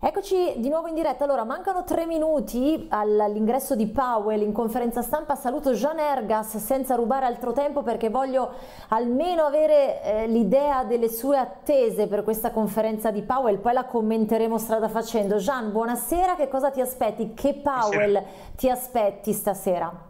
Eccoci di nuovo in diretta, allora mancano tre minuti all'ingresso di Powell in conferenza stampa, saluto Jean Ergas senza rubare altro tempo perché voglio almeno avere eh, l'idea delle sue attese per questa conferenza di Powell, poi la commenteremo strada facendo. Jean, buonasera, che cosa ti aspetti? Che Powell buonasera. ti aspetti stasera?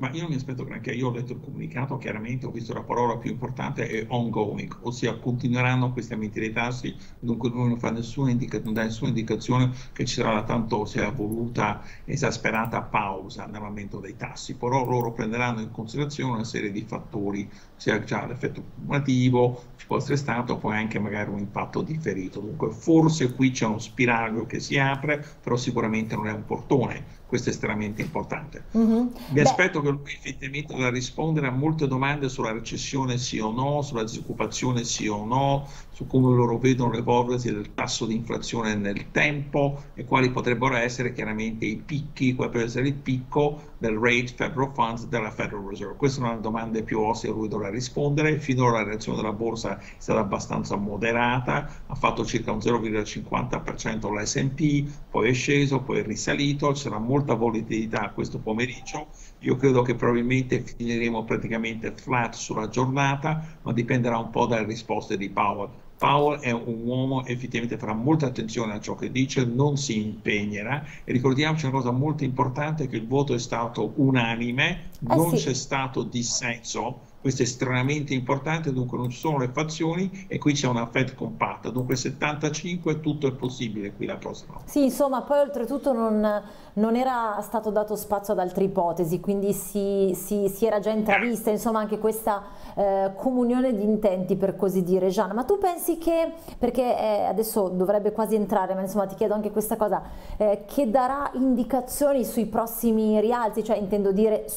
Ma io non mi aspetto granché, io ho letto il comunicato, chiaramente ho visto la parola più importante è ongoing, ossia continueranno questi aumenti dei tassi, dunque non fa nessuna, non dà nessuna indicazione che ci sarà la tanto sia voluta esasperata pausa nell'aumento dei tassi, però loro prenderanno in considerazione una serie di fattori, sia già l'effetto cumulativo, ci può essere stato, poi anche magari un impatto differito, dunque forse qui c'è uno spiraglio che si apre, però sicuramente non è un portone questo è estremamente importante. Mm-hmm. Mi aspetto che lui effettivamente dovrà rispondere a molte domande sulla recessione sì o no, sulla disoccupazione sì o no, su come loro vedono l'evolversi del tasso di inflazione nel tempo e quali potrebbero essere chiaramente i picchi, quale può essere il picco del rate federal funds della Federal Reserve. Queste sono le domande più osse a lui dovrà rispondere. Finora la reazione della borsa è stata abbastanza moderata, ha fatto circa un 0,50% l'S&P, poi è sceso, poi è risalito, ci sarà molta volatilità questo pomeriggio. Io credo che probabilmente finiremo praticamente flat sulla giornata, ma dipenderà un po' dalle risposte di Powell. Powell è un uomo effettivamente farà molta attenzione a ciò che dice, non si impegnerà e ricordiamoci una cosa molto importante che il voto è stato unanime, eh non sì. c'è stato dissenso questo è estremamente importante, dunque non ci sono le fazioni e qui c'è una Fed compatta, dunque 75 tutto è possibile qui la prossima. Sì, insomma, poi oltretutto non, non era stato dato spazio ad altre ipotesi, quindi si, si, si era già intravista, insomma, anche questa eh, comunione di intenti, per così dire. Gianna, ma tu pensi che, perché eh, adesso dovrebbe quasi entrare, ma insomma ti chiedo anche questa cosa, eh, che darà indicazioni sui prossimi rialzi, cioè intendo dire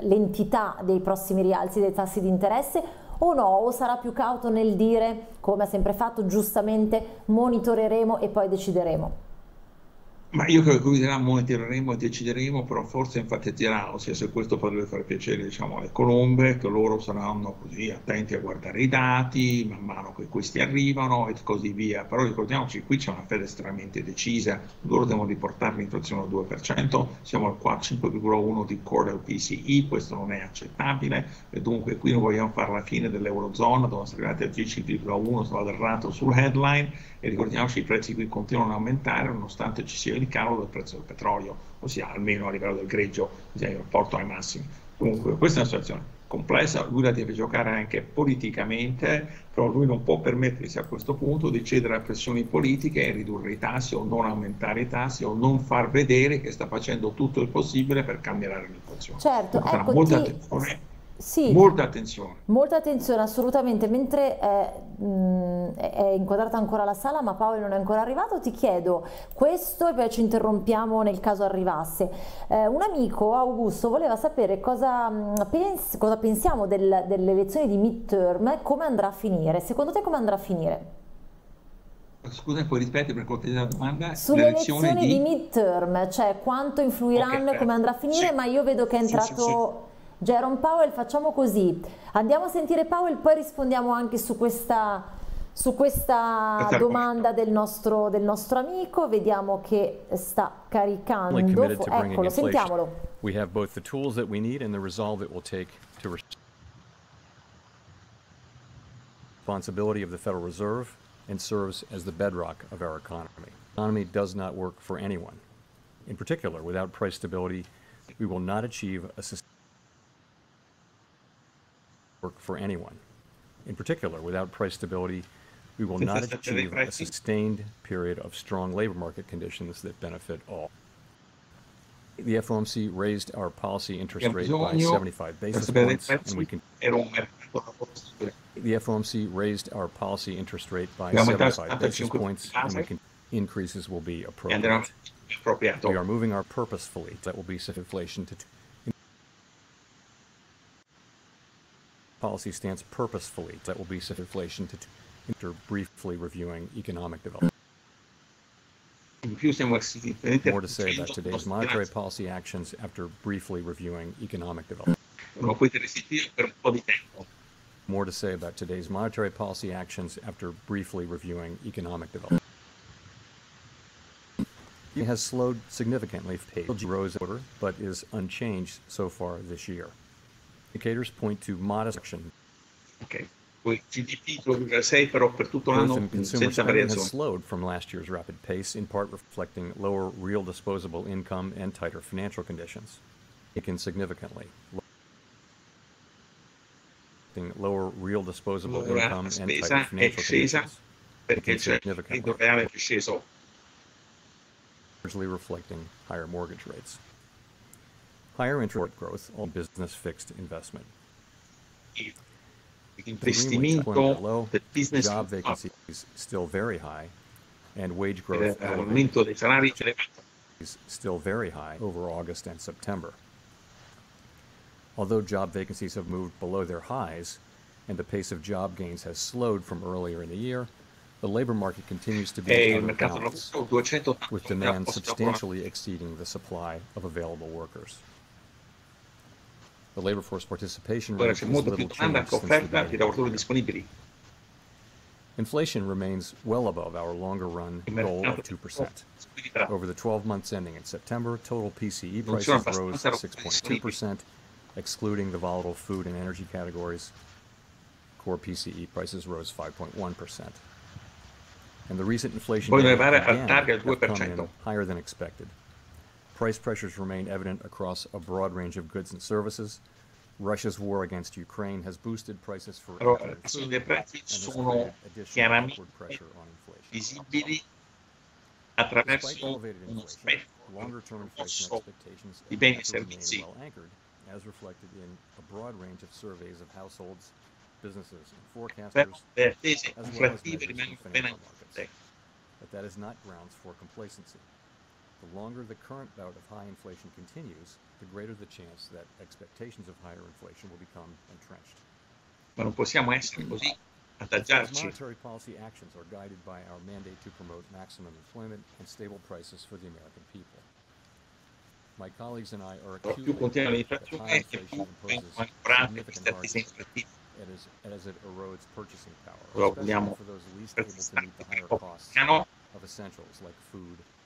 sull'entità dei prossimi rialzi dei tassi di interesse o no? O sarà più cauto nel dire, come ha sempre fatto, giustamente monitoreremo e poi decideremo? Ma io credo che guiderà, monitoreremo e decideremo, però forse enfatizzeranno, ossia se questo potrebbe fare piacere diciamo, alle colombe, che loro saranno così attenti a guardare i dati man mano che questi arrivano e così via. Però ricordiamoci, qui c'è una fede estremamente decisa, loro devono riportare l'inflazione al 2%, siamo al 5,1 di core del PCI, questo non è accettabile. E dunque qui non vogliamo fare la fine dell'Eurozona, dove siamo arrivati a 10,1, sono aderrato sul headline. E ricordiamoci i prezzi qui continuano ad aumentare nonostante ci sia il calo del prezzo del petrolio, ossia almeno a livello del greggio, ossia il rapporto ai massimi. Comunque questa è una situazione complessa, lui la deve giocare anche politicamente, però lui non può permettersi a questo punto di cedere a pressioni politiche e ridurre i tassi o non aumentare i tassi o non far vedere che sta facendo tutto il possibile per cambiare l'inflazione. Certo, ecco, molta ti... attenzione sì, molta attenzione. Molta attenzione, assolutamente. Mentre è, mh, è, inquadrata ancora la sala, ma Paolo non è ancora arrivato, ti chiedo questo e poi ci interrompiamo nel caso arrivasse. Eh, un amico, Augusto, voleva sapere cosa, pens cosa pensiamo del, delle elezioni di midterm e come andrà a finire. Secondo te come andrà a finire? Scusa, puoi ripetere per cortesia la domanda? Sulle elezioni di... di midterm, cioè quanto influiranno okay, e come andrà a finire, sì. ma io vedo che è entrato... Sì, sì, Jerome Powell, facciamo così, andiamo a sentire Powell, poi rispondiamo anche su questa, su questa domanda del nostro, del nostro, amico, vediamo che sta caricando, eccolo, sentiamolo. We have both the tools that we need and the resolve it will take to responsibility of the Federal Reserve and serves as the bedrock of our economy. The economy does not work for anyone. In particular, without price stability, we will not achieve a sustainable work for anyone. In particular, without price stability, we will not achieve a sustained period of strong labor market conditions that benefit all. The FOMC raised our policy interest rate by 75 basis points, and we can. The FOMC raised our policy interest rate by 75 basis points, and we can. Increases will be appropriate. We are moving our purposefully. That will be inflation to policy stance purposefully that will be set inflation to after briefly reviewing economic development. More to say about today's monetary policy actions after briefly reviewing economic development. More to say about today's monetary policy actions after briefly reviewing economic development. It has slowed significantly. Page rose order, but is unchanged so far this year. Indicators point to modest action. Ok, poi GDP 2,6 però per tutto l'anno senza spending has slowed from last year's rapid pace, in part reflecting lower real disposable income and tighter financial conditions. Taken significantly. Lower real disposable Allora income and tighter financial conditions, perché c'è il significantly. reale che sceso largely reflecting higher mortgage rates. Higher interest growth on business fixed investment. The investimento del business job vacancies still very high, and wage growth eh, dei salari is still very high over August and September. Although job vacancies have moved below their highs and the pace of job gains has slowed from earlier in the year, the labor market continues to be E il out of mercato del balance, with demand posti di lavoro. substantially exceeding the supply of available workers. The labor force participation rate is little changed since the offerta di beginning of the lavoratori year. disponibili. Inflation remains well above our longer run goal of 2%. Over the 12 months ending in September, total PCE prices rose 6.2%, excluding the volatile food and energy categories. Core PCE prices rose 5.1%. And the recent inflation data again have come in higher than expected. Price pressures remain evident across a broad range of goods and services. Russia's war against Ukraine has boosted prices for energy le and azioni food dei prezzi sono chiaramente upward pressure on inflation. visibili attraverso uno inflation, spettro grosso di beni e appear to remain servizi. as reflected in a broad range of surveys of households, businesses, and forecasters, le attese as well as inflattive rimangono ben markets. but that is not grounds for complacency. The longer the current bout of high inflation continues, the greater the chance that expectations of higher inflation will become entrenched. Ma non possiamo essere così As monetary policy actions are guided by our mandate to promote maximum employment and stable prices for the American people. My colleagues and I are acutely continua aware that high inflation imposes significant hardships as, as it erodes purchasing power, especially for those least able to meet the higher costs of essentials like food,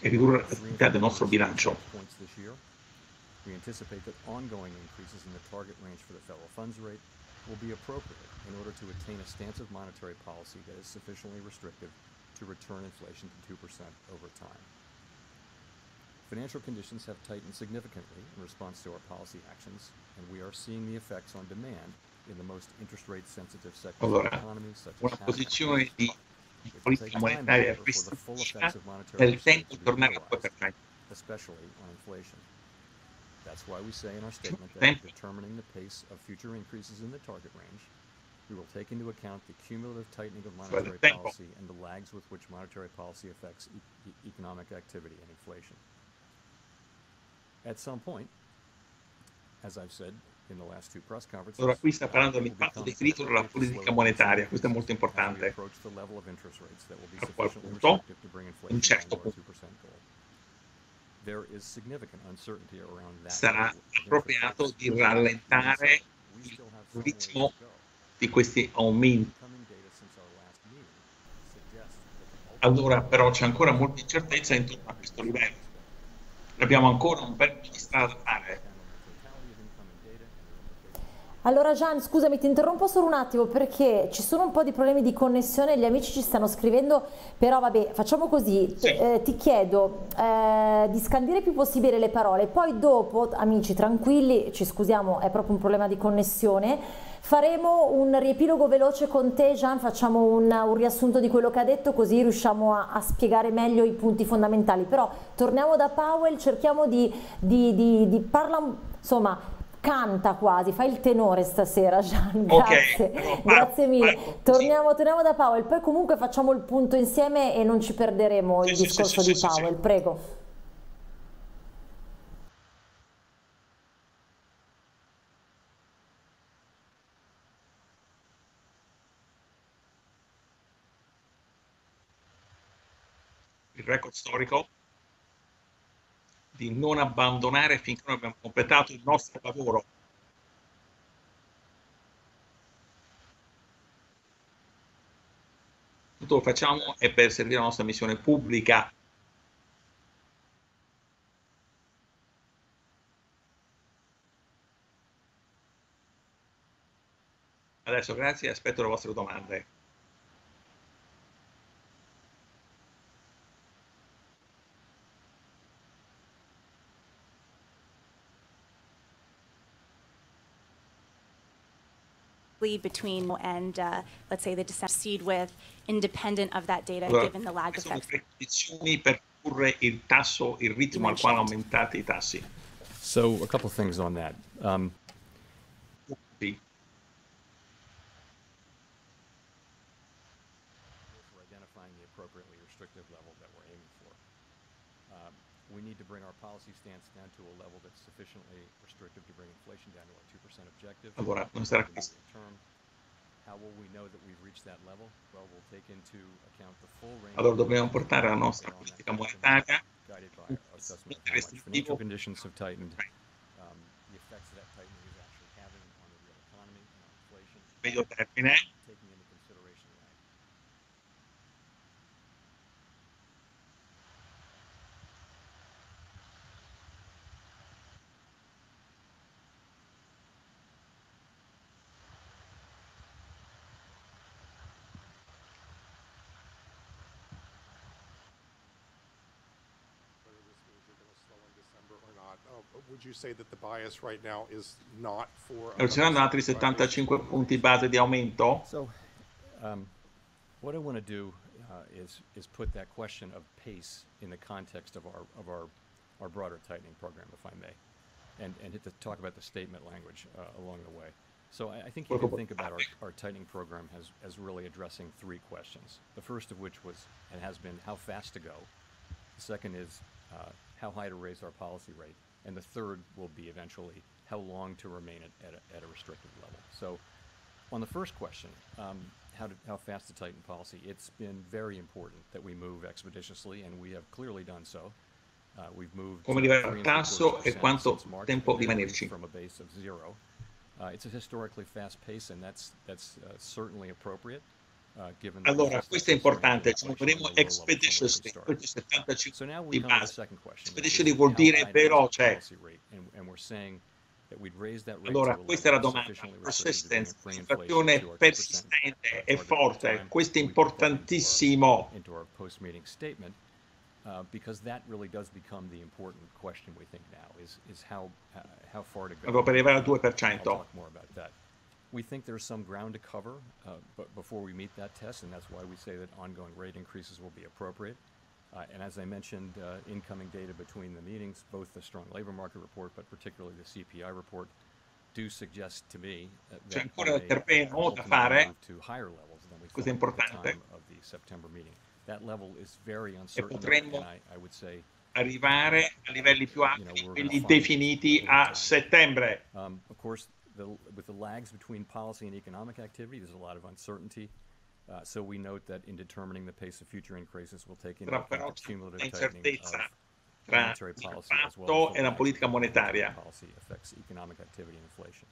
E ridurre la by three and profondità del nostro bilancio. points this year. We anticipate that ongoing increases in the target range for the federal funds rate will be appropriate in order to attain a stance of monetary policy that is sufficiently restrictive to return inflation to 2% over time. Financial conditions have tightened significantly in response to our policy actions, and we are seeing the effects on demand in the most interest rate sensitive sectors Allora, of the economy, such as una housing. posizione di politica monetaria however, for the full restrittiva effects of nel tempo to di be tornare al 2%. especially on inflation. That's why we say in our statement that Tempo. determining the pace of future increases in the target range, we will take into account the cumulative tightening of monetary policy and the lags with which monetary policy affects e- economic activity and inflation. At some point, as I've said Allora qui sta parlando dell'impatto della appropriate to politica monetaria, questo è molto importante. A qual sufficiently punto, un certo punto. 2% goal. There is significant uncertainty around that Sarà appropriato di rallentare il ritmo di questi aumenti. Allora però c'è ancora molta incertezza intorno a questo livello. Abbiamo ancora un bel po' di strada da fare. Allora Gian, scusami, ti interrompo solo un attimo perché ci sono un po' di problemi di connessione, gli amici ci stanno scrivendo, però vabbè, facciamo così, Sì. eh, ti chiedo eh, di scandire il più possibile le parole, poi dopo, amici tranquilli, ci scusiamo, è proprio un problema di connessione, faremo un riepilogo veloce con te Gian, facciamo un, un riassunto di quello che ha detto così riusciamo a, a spiegare meglio i punti fondamentali, però torniamo da Powell, cerchiamo di, di, di, di parla, insomma, canta quasi, fai il tenore stasera Gian, grazie, okay. grazie mille. Torniamo, torniamo, da Powell, poi comunque facciamo il punto insieme e non ci perderemo sì, il sì, discorso sì, di Powell, prego. il record storico di non abbandonare finché non abbiamo completato il nostro lavoro. Tutto lo facciamo è per servire la nostra missione pubblica. Adesso grazie e aspetto le vostre domande. Between and uh, let's say the December seed with independent of that data allora, given the lag effect. condizioni per ridurre il tasso, il ritmo al quale aumentate i tassi. So a couple things on that. Um, sì. identifying the appropriately restrictive level that we're aiming for. Um, we need to bring our policy stance down to a level that's sufficiently restrictive to bring inflation down to our 2% objective. Allora, non sarà questo. How will we know that we've reached that level? Well, we'll take into account the full range allora dobbiamo portare la nostra politica monetaria financial conditions have tightened, um, the effects that tightening is actually having on the real economy and on inflation. Medio termine would you say that the bias right now is not for saranno altri 75 punti base di aumento? So, um, what I want to do uh, is is put that question of pace in the context of our of our our broader tightening program, if I may, and and to talk about the statement language uh, along the way. So I, I, think you can think about our, our tightening program as, as really addressing three questions. The first of which was and has been how fast to go. The second is uh, how high to raise our policy rate and the third will be eventually how long to remain at, at, a, at a restricted level. So, on the first question, um, how, to, how fast to tighten policy, it's been very important that we move expeditiously, and we have clearly done so. Uh, we've moved come livello tasso e quanto tempo rimanerci. From a base of zero. Uh, it's a historically fast pace, and that's, that's uh, certainly appropriate. Uh, allora, questo è importante, ci muoveremo expeditiously, questi 75 di base. Expeditiously vuol dire veloce. Allora, questa è la domanda. Persistence, situazione persistente e forte, questo è importantissimo. Uh, because that really does become the important question we think now is, is how, uh, how far to go. Allora, per arrivare al 2%. I'll talk more about that. We think there's some ground to cover uh, but before we meet that test, and that's why we say that ongoing rate increases will be appropriate. Uh, and as I mentioned, uh, incoming data between the meetings, both the strong labor market report, but particularly the CPI report, do suggest to me that C'è ancora terreno da fare, to higher levels than we questo è importante. at the time of the September meeting. That level is very uncertain, e potremmo I, I would say arrivare a livelli più alti, you know, quelli definiti a settembre. Um, of course, the, with the lags between policy and economic activity, there's a lot of uncertainty. Uh, so we note that in determining the pace of future increases, we'll take into account the cumulative tightening of monetary policy as well as e la politica monetaria. Policy affects economic activity and inflation.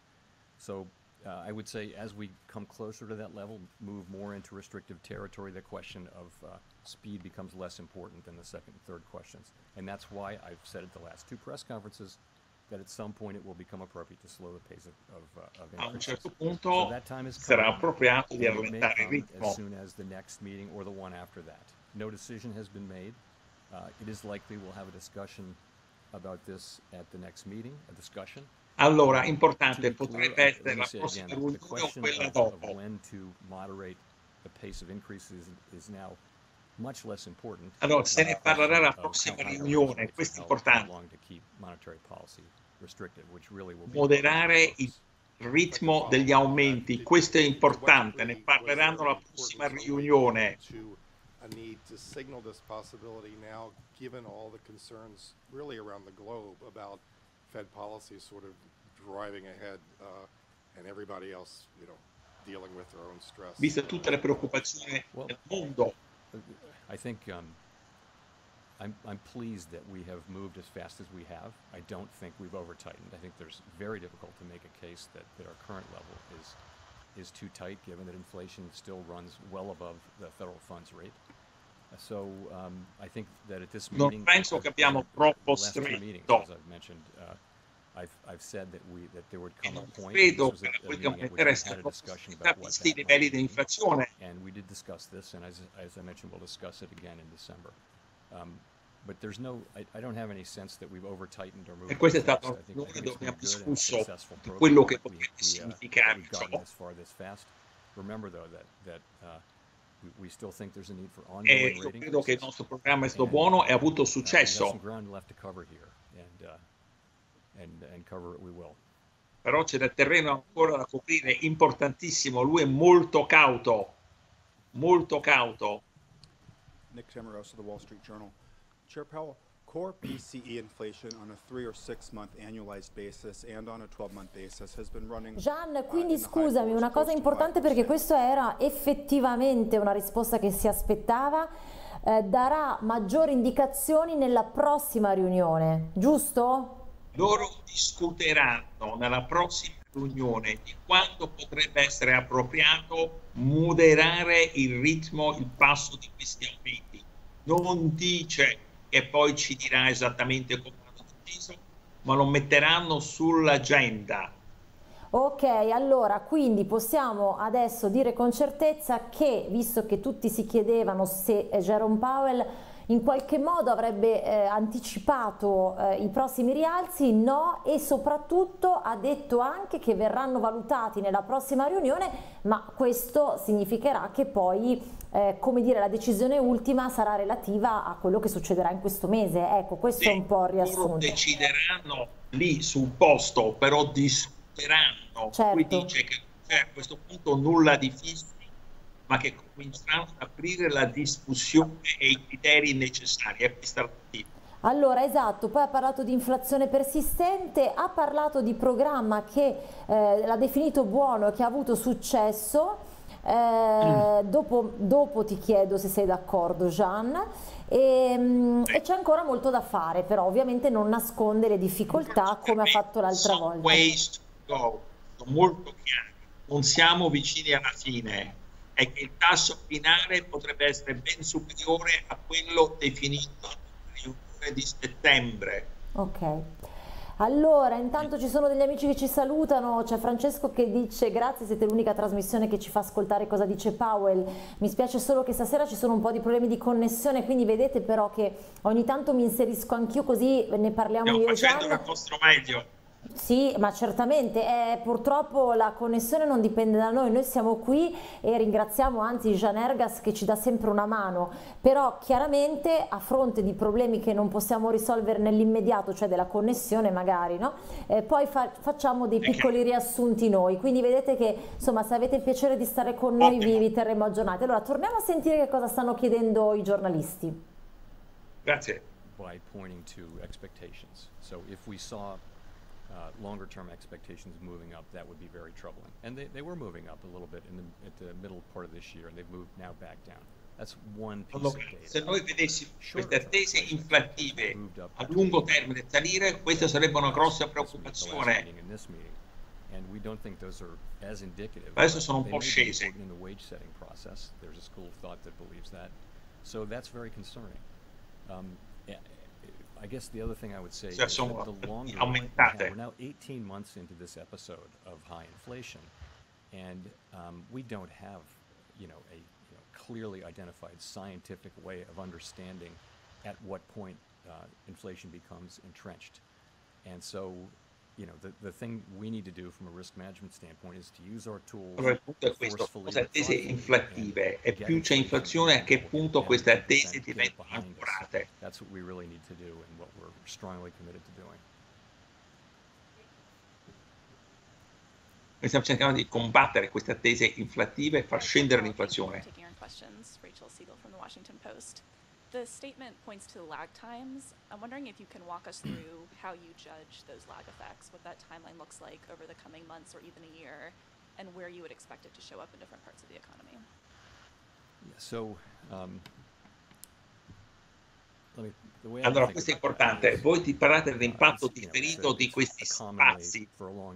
So uh, I would say as we come closer to that level, move more into restrictive territory, the question of uh, speed becomes less important than the second and third questions. And that's why I've said at the last two press conferences that at some point it will become appropriate to slow the pace of, of, uh, of A un certo punto so sarà appropriato di rallentare il ritmo. As soon as the next meeting or the one after that. No decision has been made. Uh, it is likely we'll have a discussion about this at the next meeting, a discussion. Allora, importante, potrebbe essere la prossima riunione o quella dopo. When to moderate the pace of increases is now much less important. Allora, se ne parlerà la prossima riunione, questo è importante. Restrictive, which really will be moderare il ritmo degli aumenti. Questo è importante, ne parleranno alla prossima riunione. a need to signal this possibility now, given all the concerns really around the globe about Fed policy sort of driving ahead uh, and everybody else, you know, dealing with their own stress. Viste tutte le preoccupazioni del mondo, I think um, I'm, I'm pleased that we have moved as fast as we have. I don't think we've over tightened. I think there's very difficult to make a case that, that our current level is is too tight, given that inflation still runs well above the federal funds rate. Uh, So um, I think that at this Non meeting, penso che abbiamo troppo the last two stretto. meetings, as I've mentioned, uh, I've, I've said that we that there would come a point. credo che a vogliamo meeting at which we questa had a discussion about what visti i livelli di inflazione. And we did discuss this, and as, as I mentioned, we'll discuss it again in December. Um, but there's no, I, I don't have any sense that we've over tightened or moved. E questo è too fast. stato I think, I noi think it's been abbiamo a good and discusso successful di program quello che that we- potrebbe we, uh, significare we've gotten ciò. this far this fast. Remember though that that uh, we, we still think there's a need for E ongoing io rate credo che il increases. nostro programma è stato And, buono e ha avuto uh, we have some successo, ground left to cover here, and uh, and and cover it we will. però c'è del terreno ancora da coprire, importantissimo. Lui è molto cauto, molto cauto. Nick Tamarosa, The Wall Street Journal. Chair Powell, core PCE inflation on a three or six month annualized basis and on a 12 month basis has been running. Gian, uh, quindi scusami, una cosa importante 5%. perché questa era effettivamente una risposta che si aspettava, eh, darà maggiori indicazioni nella prossima riunione, giusto? Loro discuteranno nella prossima riunione di quando potrebbe essere appropriato moderare il ritmo, il passo di questi aumenti. Non dice che poi ci dirà esattamente come hanno deciso, ma lo metteranno sull'agenda. Ok, allora quindi possiamo adesso dire con certezza che, visto che tutti si chiedevano se eh, Jerome Powell in qualche modo avrebbe eh, anticipato eh, i prossimi rialzi, no, e soprattutto ha detto anche che verranno valutati nella prossima riunione, ma questo significherà che poi, eh, come dire, la decisione ultima sarà relativa a quello che succederà in questo mese. Ecco, questo è un po' il riassunto. decideranno lì sul posto, però discuteranno. Certo. Lui dice che c'è a questo punto nulla di fisso, ma che cominceranno ad aprire la discussione e i criteri necessari. È questa la notizia. Allora, esatto, poi ha parlato di inflazione persistente, ha parlato di programma che eh, l'ha definito buono e che ha avuto successo. Eh, dopo, dopo ti chiedo se sei d'accordo, Gian. E, mm, e c'è ancora molto da fare, però ovviamente non nasconde le difficoltà come ha fatto l'altra volta. Sono molto chiari. Non siamo vicini alla fine. È che il tasso finale potrebbe essere ben superiore a quello definito nella riunione di settembre. Ok. Allora, intanto ci sono degli amici che ci salutano, c'è Francesco che dice grazie, siete l'unica trasmissione che ci fa ascoltare cosa dice Powell, mi spiace solo che stasera ci sono un po' di problemi di connessione, quindi vedete però che ogni tanto mi inserisco anch'io così ne parliamo Stiamo io e facendo il nostro meglio. Sì, ma certamente, eh, purtroppo la connessione non dipende da noi, noi siamo qui e ringraziamo anzi Jean Ergas che ci dà sempre una mano, però chiaramente a fronte di problemi che non possiamo risolvere nell'immediato, cioè della connessione magari, no? Eh, poi fa- facciamo dei piccoli riassunti noi, quindi vedete che insomma se avete il piacere di stare con noi Ottimo. vi, vi terremo aggiornati. Allora torniamo a sentire che cosa stanno chiedendo i giornalisti. Grazie. by pointing to expectations. So if we saw uh, longer term expectations moving up, that would be very troubling. And they, they were moving up a little bit in the, at the middle part of this year, and they've moved now back down. That's one piece Allora, of data. se noi vedessimo Shorter queste term attese inflation inflattive moved up a by lungo 2%. termine salire, questa sarebbe una grossa This week, the last preoccupazione. meeting and this meeting. And we don't think those are as indicative. Adesso but sono un they po' may be scese. important In the wage setting process, there's a school of thought that believes that. So that's very concerning. Um, eh, I guess the other thing I would say is that the longer we're now 18 months into this episode of high inflation, and um, we don't have, you know, a you know, clearly identified scientific way of understanding at what point uh, inflation becomes entrenched. And so, you know, the, the thing we need to do from a risk management standpoint is to use our tools allora, il punto è questo, questa tese inflattive e più c'è inflazione a che punto queste tese diventano accurate. That's what we really need to do and what we're strongly committed to doing. Noi stiamo cercando di combattere queste tese inflattive e far scendere l'inflazione. Taking our questions, Rachel Siegel from the Washington Post statement points to the lag times. I'm wondering if you can walk us through how you judge those lag effects, what that timeline looks like over the coming months or even a year, and where you would expect it to show up in different parts of the economy. Yeah, so um, Allora, questo è importante. Voi ti parlate dell'impatto differito di questi spazi,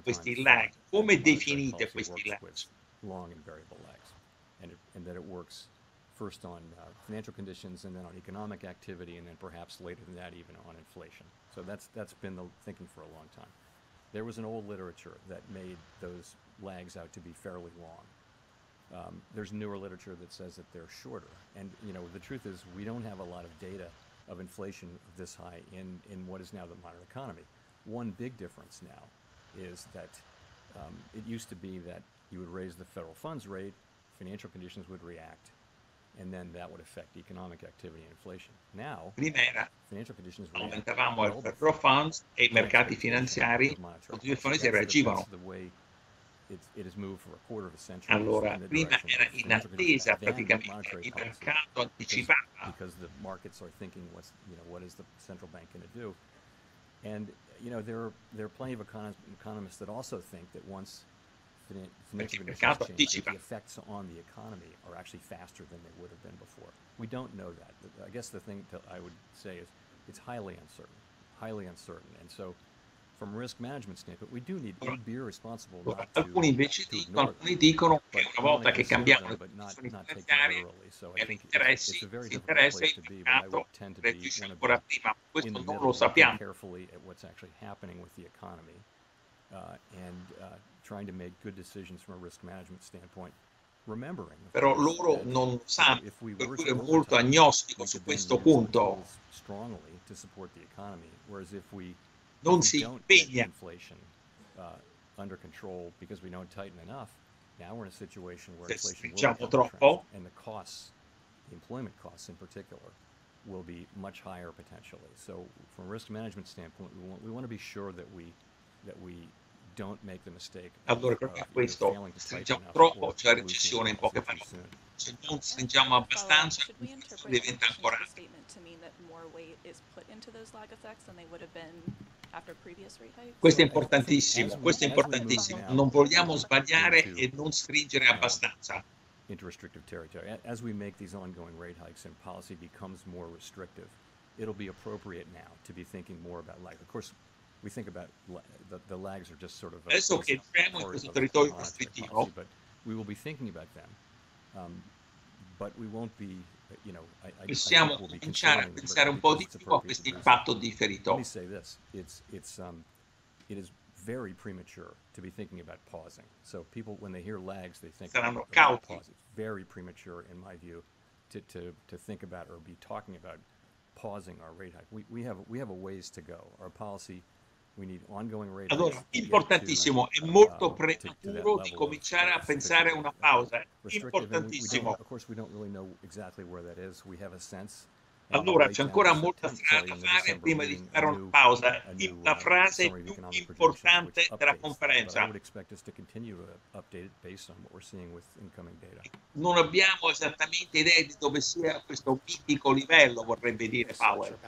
questi lag. Come definite questi lag? Long and variable lags. And, it, and that it works first on uh, financial conditions and then on economic activity and then perhaps later than that even on inflation. So that's, that's been the thinking for a long time. There was an old literature that made those lags out to be fairly long. Um, there's newer literature that says that they're shorter. And, you know, the truth is we don't have a lot of data of inflation this high in, in what is now the modern economy. One big difference now is that um, it used to be that you would raise the federal funds rate, financial conditions would react, and then that would affect economic activity and inflation. Now, Prima era, financial conditions aumentavamo il funds e i mercati finanziari, tutti i fondi reagivano. Allora, prima era in attesa praticamente, il mercato anticipava. Because the markets are thinking what's, you know, what is the central bank going to do? And, you know, there are, there are plenty of economists that also think that once change, the effects on the economy are actually faster than they would have been before. We don't know that. I guess the thing that I would say is it's highly uncertain, highly uncertain. And so from a risk management standpoint, we do need, we'd be irresponsible not to, alcuni invece to dicono, alcuni dicono che una volta che cambiamo le condizioni finanziarie e gli interessi, gli interessi il mercato reagisce ancora prima, questo non lo sappiamo. carefully at what's actually happening with the economy and uh, trying to make good decisions from a risk management standpoint. Remembering, Però loro non sanno, per cui è molto agnostico su questo punto. Strongly to support the economy, whereas if we non si impegna. Inflation, uh, under control because we don't tighten enough. Now we're in a situation where inflation will troppo. and the costs, the employment costs in particular, will be much higher potentially. So from a risk management standpoint, we want, we want to be sure that we that we don't make the mistake. Allora, proprio uh, questo, stringiamo troppo, c'è la recessione in poche parole. Se non stringiamo abbastanza, diventa ancora questo è importantissimo, questo è importantissimo. Non vogliamo sbagliare e non stringere abbastanza. Into restrictive territory. As we make these ongoing rate hikes and policy becomes more restrictive, it'll be appropriate now to be thinking more about lag. Of course, we think about the, the lags are just sort of adesso che entriamo in questo territorio restrittivo, but we will be thinking about them. Um, but we won't be you know, I, I, possiamo I we'll cominciare a pensare un po' di più a questo impatto differito. Let me say this: it's it's um, it is very premature to be thinking about pausing. So people, when they hear lags, they think Saranno about cauti. pause. It's very premature, in my view, to, to, to think about or be talking about pausing our rate hike. We, we have we have a ways to go. Our policy Allora, importantissimo, è molto prematuro di cominciare a pensare a una pausa, importantissimo. Allora, c'è ancora molta strada da fare prima di fare una pausa. La frase più importante della conferenza. Non abbiamo esattamente idea di dove sia questo mitico livello, vorrebbe dire Powell.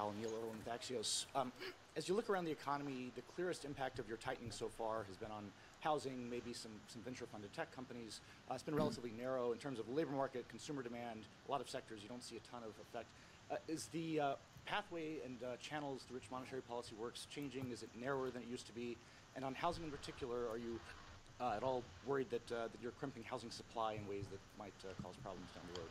as you look around the economy, the clearest impact of your tightening so far has been on housing, maybe some, some venture funded tech companies. Uh, it's been mm-hmm. relatively narrow in terms of labor market, consumer demand, a lot of sectors you don't see a ton of effect. Uh, is the uh, pathway and uh, channels through which monetary policy works changing? Is it narrower than it used to be? And on housing in particular, are you uh, at all worried that, uh, that you're crimping housing supply in ways that might cause problems down the road?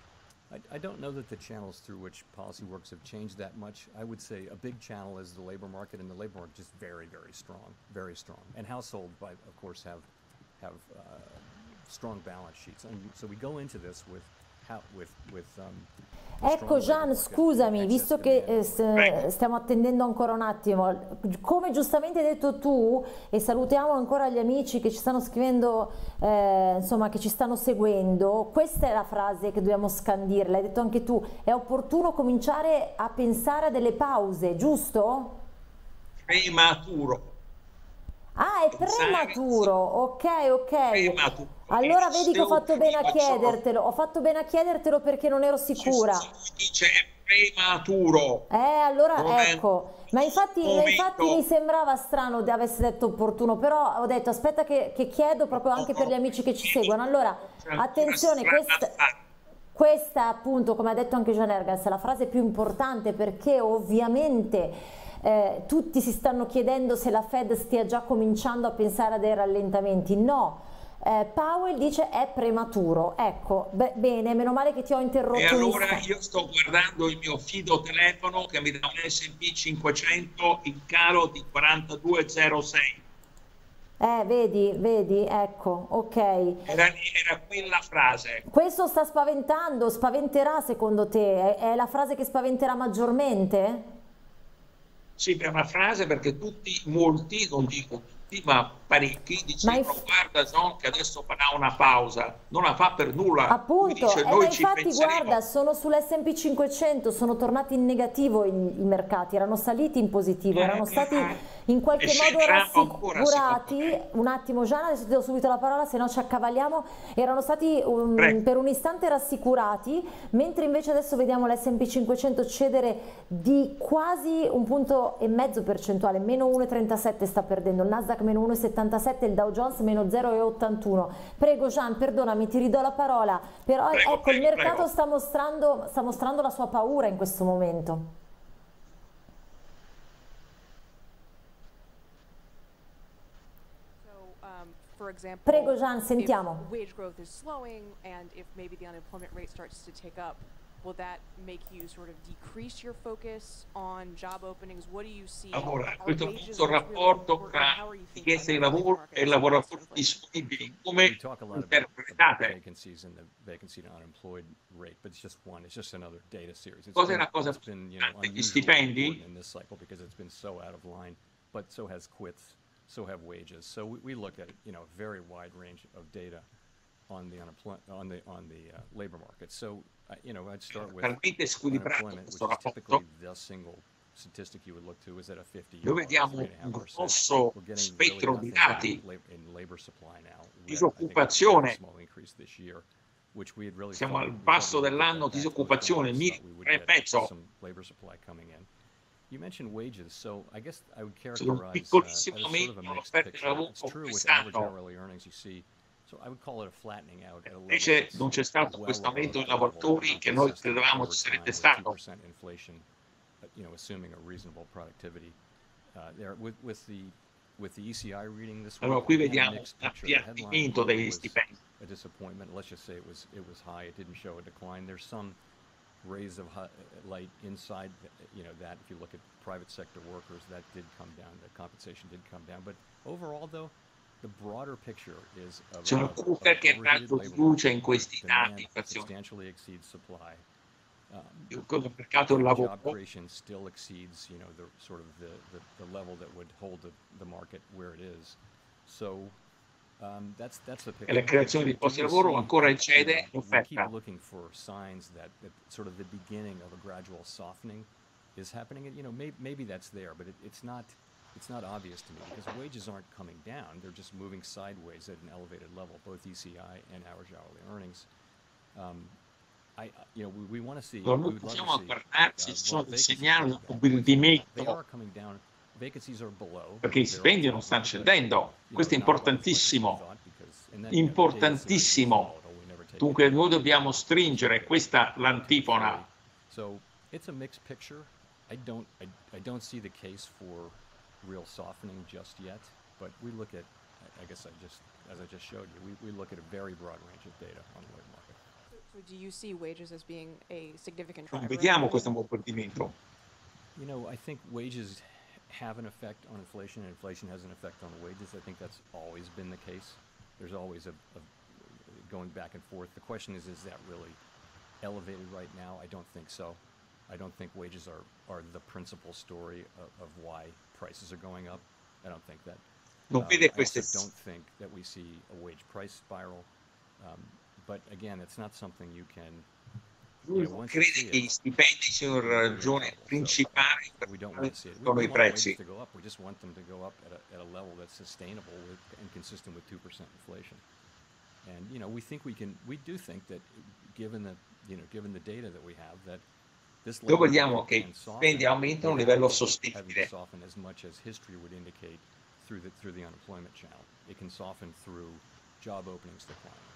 I, I, don't know that the channels through which policy works have changed that much. I would say a big channel is the labor market, and the labor market is very, very strong, very strong. And households, by, of course, have have uh, strong balance sheets. And so we go into this with um, Ecco Gian, scusami, visto che eh, stiamo attendendo ancora un attimo, come giustamente hai detto tu, e salutiamo ancora gli amici che ci stanno scrivendo, eh, insomma, che ci stanno seguendo, questa è la frase che dobbiamo scandire, l'hai detto anche tu, è opportuno cominciare a pensare a delle pause, giusto? Prematuro. Ah, è prematuro, ok, ok. Prematuro. Allora vedi che ho fatto bene a chiedertelo, ho fatto bene a chiedertelo perché non ero sicura. Si dice prematuro. Eh, allora Momento. ecco, ma infatti, infatti mi sembrava strano di avessi detto opportuno, però ho detto aspetta che, che chiedo proprio anche per gli amici che ci seguono. Allora, attenzione, questa, questa appunto, come ha detto anche John Ergens, è la frase più importante perché ovviamente eh, tutti si stanno chiedendo se la Fed stia già cominciando a pensare a dei rallentamenti. No. Eh, Powell dice è prematuro, ecco, be- bene, meno male che ti ho interrotto. E allora io sto guardando il mio fido telefono che mi dà un S&P 500 in calo di 42,06. Eh, vedi, vedi, ecco, ok. Era, era quella frase. Questo sta spaventando, spaventerà secondo te? È, è la frase che spaventerà maggiormente? Sì, è una frase perché tutti, molti, non dico tutti, ma parecchi dicevano inf- guarda John che adesso farà una pausa. Non la fa per nulla. Appunto, dice eh, ma noi infatti penseremo. guarda, sono sull'S&P 500, sono tornati in negativo i, i mercati, erano saliti in positivo, Eh, erano eh, stati eh. in qualche modo ancora, rassicurati. secondo Un attimo Gianna, adesso ti do subito la parola, se no ci accavalliamo. Erano stati um, per un istante rassicurati, mentre invece adesso vediamo l'S&P 500 cedere di quasi un punto e mezzo percentuale, meno 1,37 sta perdendo, il Nasdaq meno 1,77, il Dow Jones meno 0,81. Prego Gian, perdonami, ti ridò la parola, però Prego, ecco, il prego, mercato prego. sta mostrando, sta mostrando la sua paura in questo momento. Um, Prego, Gian, sentiamo. will that make you sort of decrease your focus on job openings? What do you see? Allora, questo famoso rapporto tra richiesta di lavoro e lavoratori disponibili, come interpretate? it's la cosa out Gli stipendi? But so has quits, so have wages. So we, we at you know a very wide range of data. On the unemployment on the on the uh, labor market. So uh, you know I'd start with talmente squilibrato unemployment, which questo is typically rapporto the single statistic you would look to is at a 50 Noi vediamo un grosso spettro di dati. in labor supply now. We had, I think, a Disoccupazione. very small increase this year, which we had really Siamo thought- al we thought basso we would get dell'anno, that back disoccupazione, post-Trump. We thought mi- we would tre e get mezzo. some labor supply coming in. You mentioned wages, so I guess I would C'è un characterize uh, as piccolissimo sort of a aumento mixed all'offerta di picture. lavoro It's true with average quest'anno. hourly earnings you see. So I would call it a flattening out at a level Invece non c'è stato well questo aumento above di the level lavoratori che noi credevamo ci sarebbe stato. inflation, uh, you know, assuming a reasonable productivity. Uh, there with with the with the ECI reading this Allora, qui we had a vediamo mixed. The headline l'appiattimento degli stipendi. a disappointment. Let's just say it was it was high. It didn't show a decline. There's some rays of light inside, th- you know, that if you look at private sector workers, that did come down. The compensation did come down. But overall, though, the broader picture is of, C'è un of- of Cooper che ha overheated labor fiducia in questi dati, that inflazione. substantially exceeds supply. Um, Il mercato del lavoro still exceeds, you know, the sort of the, the, the level that would hold the, the market where it is. So um, that's that's the picture. e la creazione di posti di lavoro ancora eccede We l'offerta. keep looking for signs that, that sort of the beginning of a gradual softening is happening. And you know, may, maybe that's there, but it, it's not. It's not obvious to me because wages aren't coming down; they're just moving sideways at an elevated level, both ECI and average hourly earnings. Um, I, you know, we, we want to see. Love possiamo guardarci, un perché i stipendi non stanno scendendo. Questo è importantissimo. Importantissimo. Dunque noi dobbiamo stringere, questa l'antifona. So it's a mixed picture. I don't I, I don't see the case for real softening just yet, but we look at I- I guess I just as I just showed you, we, we look at a very broad range of data on the labor market. So do you see wages as being a significant Non driver? of vediamo inflation? questo movimento. You know, I think wages have an effect on inflation, and inflation has an effect on wages. I think that's always been the case. There's always a, a going back and forth. The question is, is that really elevated right now? I don't think so. I don't think wages are, are the principal story of, of why prices are going up. I don't think that. Um, I don't think that we see a wage price spiral. Um, but again, it's not something you can lui non crede che gli stipendi siano la ragione principale per sono i prezzi. We just want them to go up at a, at a level that's sustainable with, and consistent with 2% inflation. And you know, we think we can. We do think that, given the you know, given the data that we have, that Noi vogliamo che i stipendi aumentino a un livello sostenibile. Soften as much as history would indicate through the through the unemployment channel. It can soften through job openings declining.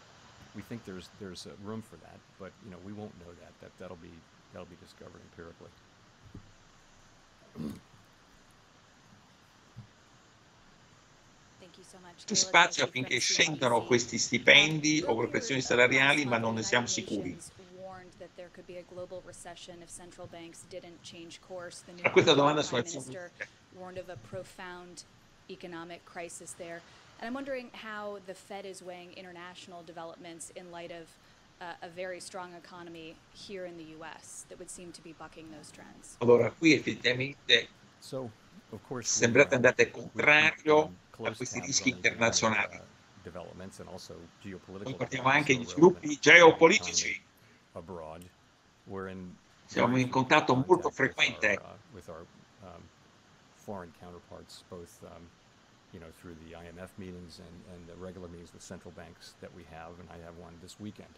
We think there's there's a room for that, but you know we won't know that. That that'll be that'll be discovered empirically. C'è spazio affinché scendano questi stipendi o progressioni salariali, ma non ne siamo sicuri. There could be a questa domanda Minister warned of a profound economic crisis there. And I'm wondering how the Fed is weighing international developments in light of uh, a very strong economy here in the US that would seem to be bucking those trends. Allora, qui effettivamente so, of course, sembrate andate contrario a questi rischi internazionali. Developments and also geopolitical Poi guardiamo anche gli sviluppi geopolitici. Siamo in contatto molto frequente uh, with our um, foreign counterparts, both um, you know through the IMF meetings and, and the regular meetings with central banks that we have, and I have one this weekend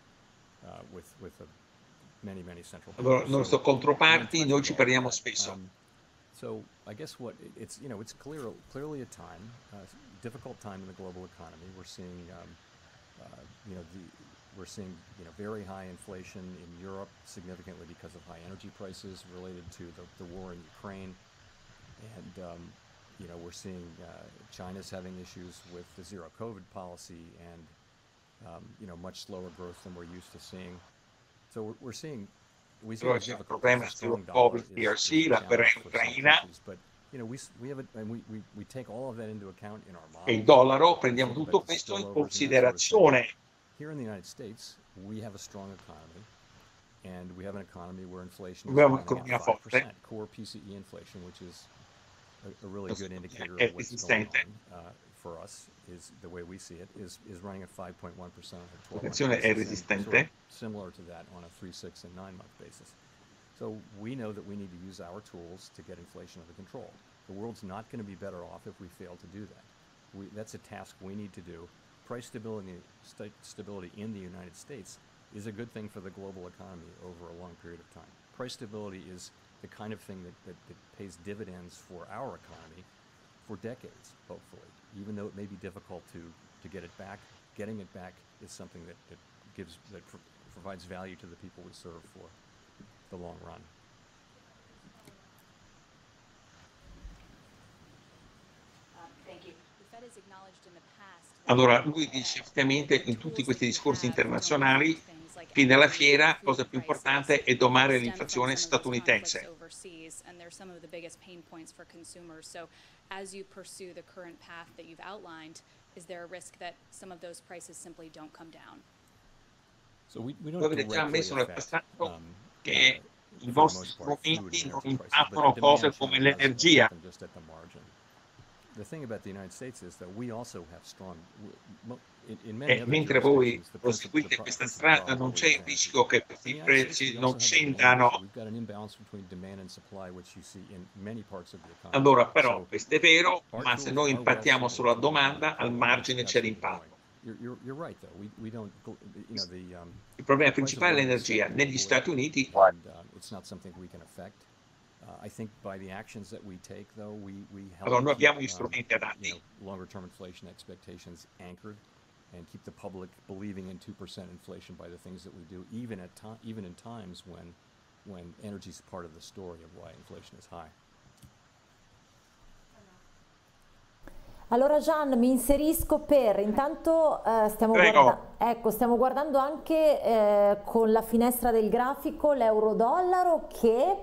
uh, with with uh, many many central banks. Allora, nostro controparti, noi ci parliamo spesso. Um, so I guess what it's you know it's clear clearly a time, uh, difficult time in the global economy. We're seeing um, uh, you know the we're seeing you know very high inflation in Europe significantly because of high energy prices related to the, the war in Ukraine, and um, you know we're seeing uh, China's having issues with the zero COVID policy and um, you know much slower growth than we're used to seeing. So we're, we're seeing we see Allora c'è un problema sullo Covid, DRC, la guerra Ucraina but you know we we have a, and we, we we take all of that into account in our model. e il dollaro, prendiamo tutto questo in considerazione. Here in the United States, we have a strong economy, and we have an economy where inflation is running at 5%. Core PCE inflation, which is a, a really good indicator of what's going on uh, for us, is the way we see it, is, is running at 5.1% on a 12 L'inflazione è resistente. similar to that on a 3, 6, and 9 month basis. So we know that we need to use our tools to get inflation under control. The world's not going to be better off if we fail to do that. We, that's a task we need to do. Price stability, sta- stability in the United States is a good thing for the global economy over a long period of time. Price stability is the kind of thing that, that, that pays dividends for our economy for decades, hopefully. Even though it may be difficult to, to get it back, getting it back is something that, that gives that pr- provides value to the people we serve for the long run. Um, thank you. The Fed has acknowledged in the past. Allora, lui dice effettivamente in tutti questi discorsi internazionali, fine alla fiera, la cosa più importante è domare l'inflazione statunitense. Avete già messo nel passato um, che uh, i vostri strumenti non impattano cose come l'energia. E other mentre voi proseguite questa strada non c'è il rischio che States, prezzi we non also have an scendano. Allora, però, questo è vero, ma se noi impattiamo sulla domanda, al margine c'è l'impatto. um, Il problema principale è l'energia. Negli Stati Uniti Allora, noi keep, abbiamo gli um, strumenti you adatti. know, longer-term inflation expectations anchored and keep the public believing in 2% inflation by the things that we do, even at ti- even in times when, when energy is part of the story of why inflation is high. Allora Gian, mi inserisco per, intanto eh, stiamo, guarda- ecco, stiamo guardando anche eh, con la finestra del grafico l'euro-dollaro che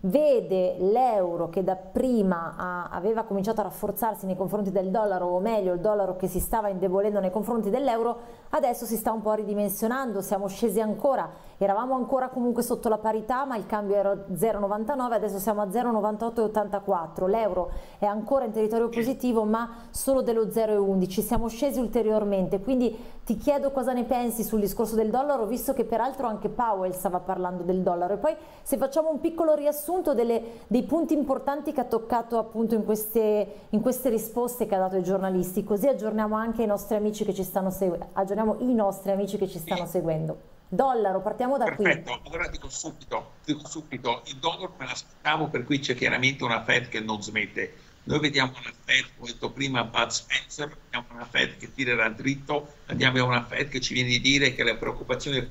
vede l'euro che da prima ha, aveva cominciato a rafforzarsi nei confronti del dollaro, o meglio il dollaro che si stava indebolendo nei confronti dell'euro, adesso si sta un po' ridimensionando, siamo scesi ancora Eravamo ancora comunque sotto la parità ma il cambio era 0,99, adesso siamo a 0,98,84. L'euro è ancora in territorio positivo ma solo dello 0,11. Siamo scesi ulteriormente, quindi ti chiedo cosa ne pensi sul discorso del dollaro, visto che peraltro anche Powell stava parlando del dollaro. E poi se facciamo un piccolo riassunto delle, dei punti importanti che ha toccato appunto in queste, in queste risposte che ha dato ai giornalisti, così aggiorniamo anche i nostri amici che ci stanno seguendo. Aggiorniamo i nostri amici che ci stanno seguendo. Dollaro, partiamo da Perfetto. qui. allora dico subito, dico subito, il dollaro me l'aspettavo, per cui c'è chiaramente una Fed che non smette. Noi vediamo una Fed, come ho detto prima, Bud Spencer, vediamo una Fed che tirerà dritto, andiamo a una Fed che ci viene di dire che le preoccupazioni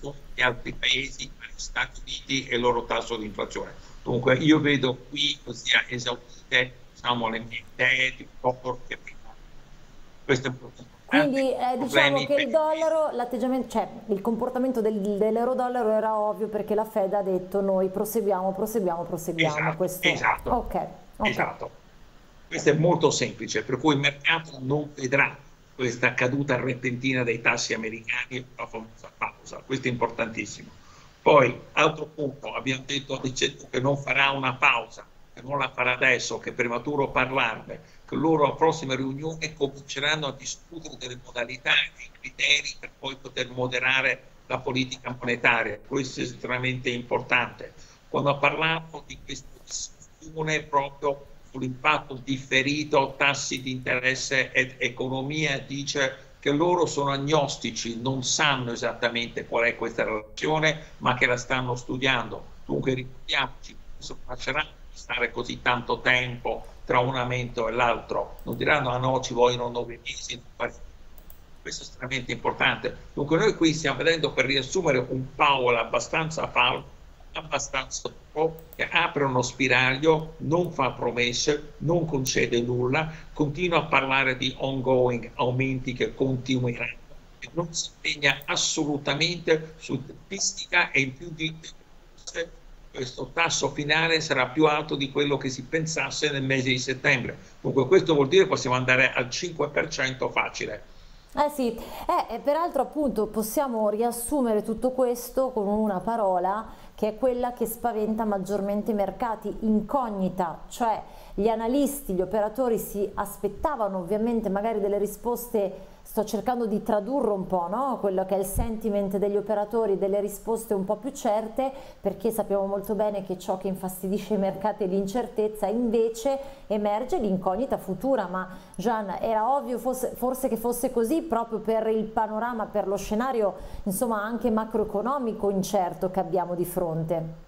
sono gli altri paesi, gli Stati Uniti e il loro tasso di inflazione. Dunque io vedo qui così esaurite diciamo, le mie idee di poco che prima. Questo è importante. Quindi eh, diciamo che il dollaro, l'atteggiamento, cioè il comportamento del, dell'euro dollaro era ovvio perché la Fed ha detto noi proseguiamo, proseguiamo, proseguiamo. Esatto, Questo... esatto, okay, okay. esatto. Questo è molto semplice, per cui il mercato non vedrà questa caduta repentina dei tassi americani, la famosa pausa, questo è importantissimo. Poi, altro punto, abbiamo detto dicendo che non farà una pausa, che non la farà adesso, che è prematuro parlarne, che loro prossima riunione cominceranno a discutere delle modalità e dei criteri per poi poter moderare la politica monetaria. Questo è estremamente importante. Quando parlato di questa discussione proprio sull'impatto differito, tassi di interesse ed economia, dice che loro sono agnostici, non sanno esattamente qual è questa relazione, ma che la stanno studiando. Dunque ricordiamoci, questo passerà stare così tanto tempo tra un aumento e l'altro, non diranno ah no ci vogliono nove mesi, questo è estremamente importante. Dunque noi qui stiamo vedendo per riassumere un Powell abbastanza falso, abbastanza troppo, che apre uno spiraglio, non fa promesse, non concede nulla, continua a parlare di ongoing aumenti che continueranno non si impegna assolutamente su tempistica e in più di questo tasso finale sarà più alto di quello che si pensasse nel mese di settembre. Dunque questo vuol dire che possiamo andare al 5% facile. Eh sì, eh, peraltro appunto possiamo riassumere tutto questo con una parola che è quella che spaventa maggiormente i mercati, incognita, cioè gli analisti, gli operatori si aspettavano ovviamente magari delle risposte sto cercando di tradurre un po' no? quello che è il sentiment degli operatori, delle risposte un po' più certe, perché sappiamo molto bene che ciò che infastidisce i mercati è l'incertezza, invece emerge l'incognita futura, ma Gian, era ovvio fosse, forse che fosse così proprio per il panorama, per lo scenario insomma anche macroeconomico incerto che abbiamo di fronte.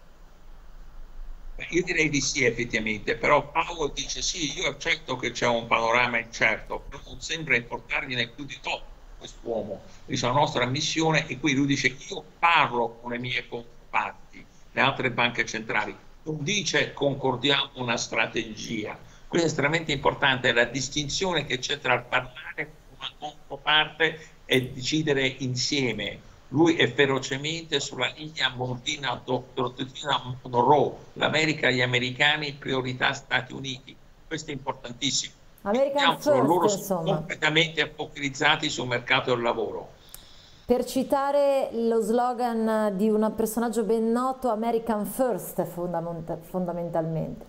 Io direi di sì effettivamente, però Paolo dice sì, io accetto che c'è un panorama incerto, però non sembra importargliene più di troppo quest'uomo. Dice la nostra missione e qui lui dice io parlo con le mie controparti, le altre banche centrali, non dice concordiamo una strategia. Questo è estremamente importante, la distinzione che c'è tra parlare con una controparte e decidere insieme lui è ferocemente sulla linea Montina dottrina Monroe, l'America agli americani, priorità Stati Uniti. Questo è importantissimo. American first, loro sono completamente apocalizzati sul mercato del lavoro. Per citare lo slogan di un personaggio ben noto, American First fondamentalmente.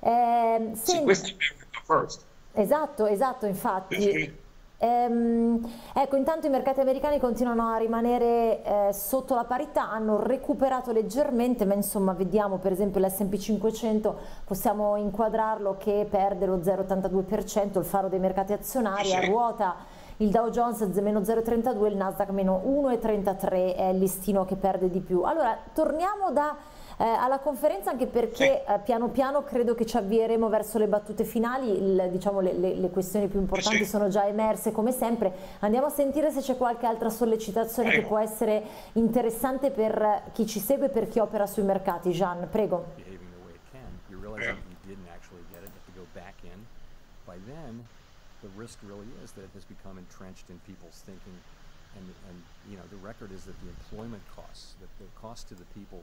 Eh, sì, questo è American First. Esatto, esatto, infatti. Ehm, ecco, intanto i mercati americani continuano a rimanere eh, sotto la parità, hanno recuperato leggermente, ma insomma vediamo per esempio l'S&P 500, possiamo inquadrarlo che perde lo 0,82%, il faro dei mercati azionari, a ruota il Dow Jones meno 0,32, il Nasdaq meno 1,33 è il listino che perde di più. Allora, torniamo da eh, alla conferenza anche perché eh, piano piano credo che ci avvieremo verso le battute finali, il, diciamo le, le, le, questioni più importanti sono già emerse come sempre, andiamo a sentire se c'è qualche altra sollecitazione prego. che può essere interessante per chi ci segue e per chi opera sui mercati. Gian, prego. the risk really is that it has become entrenched in people's thinking and, and you know the record is that the employment costs, that the cost to the people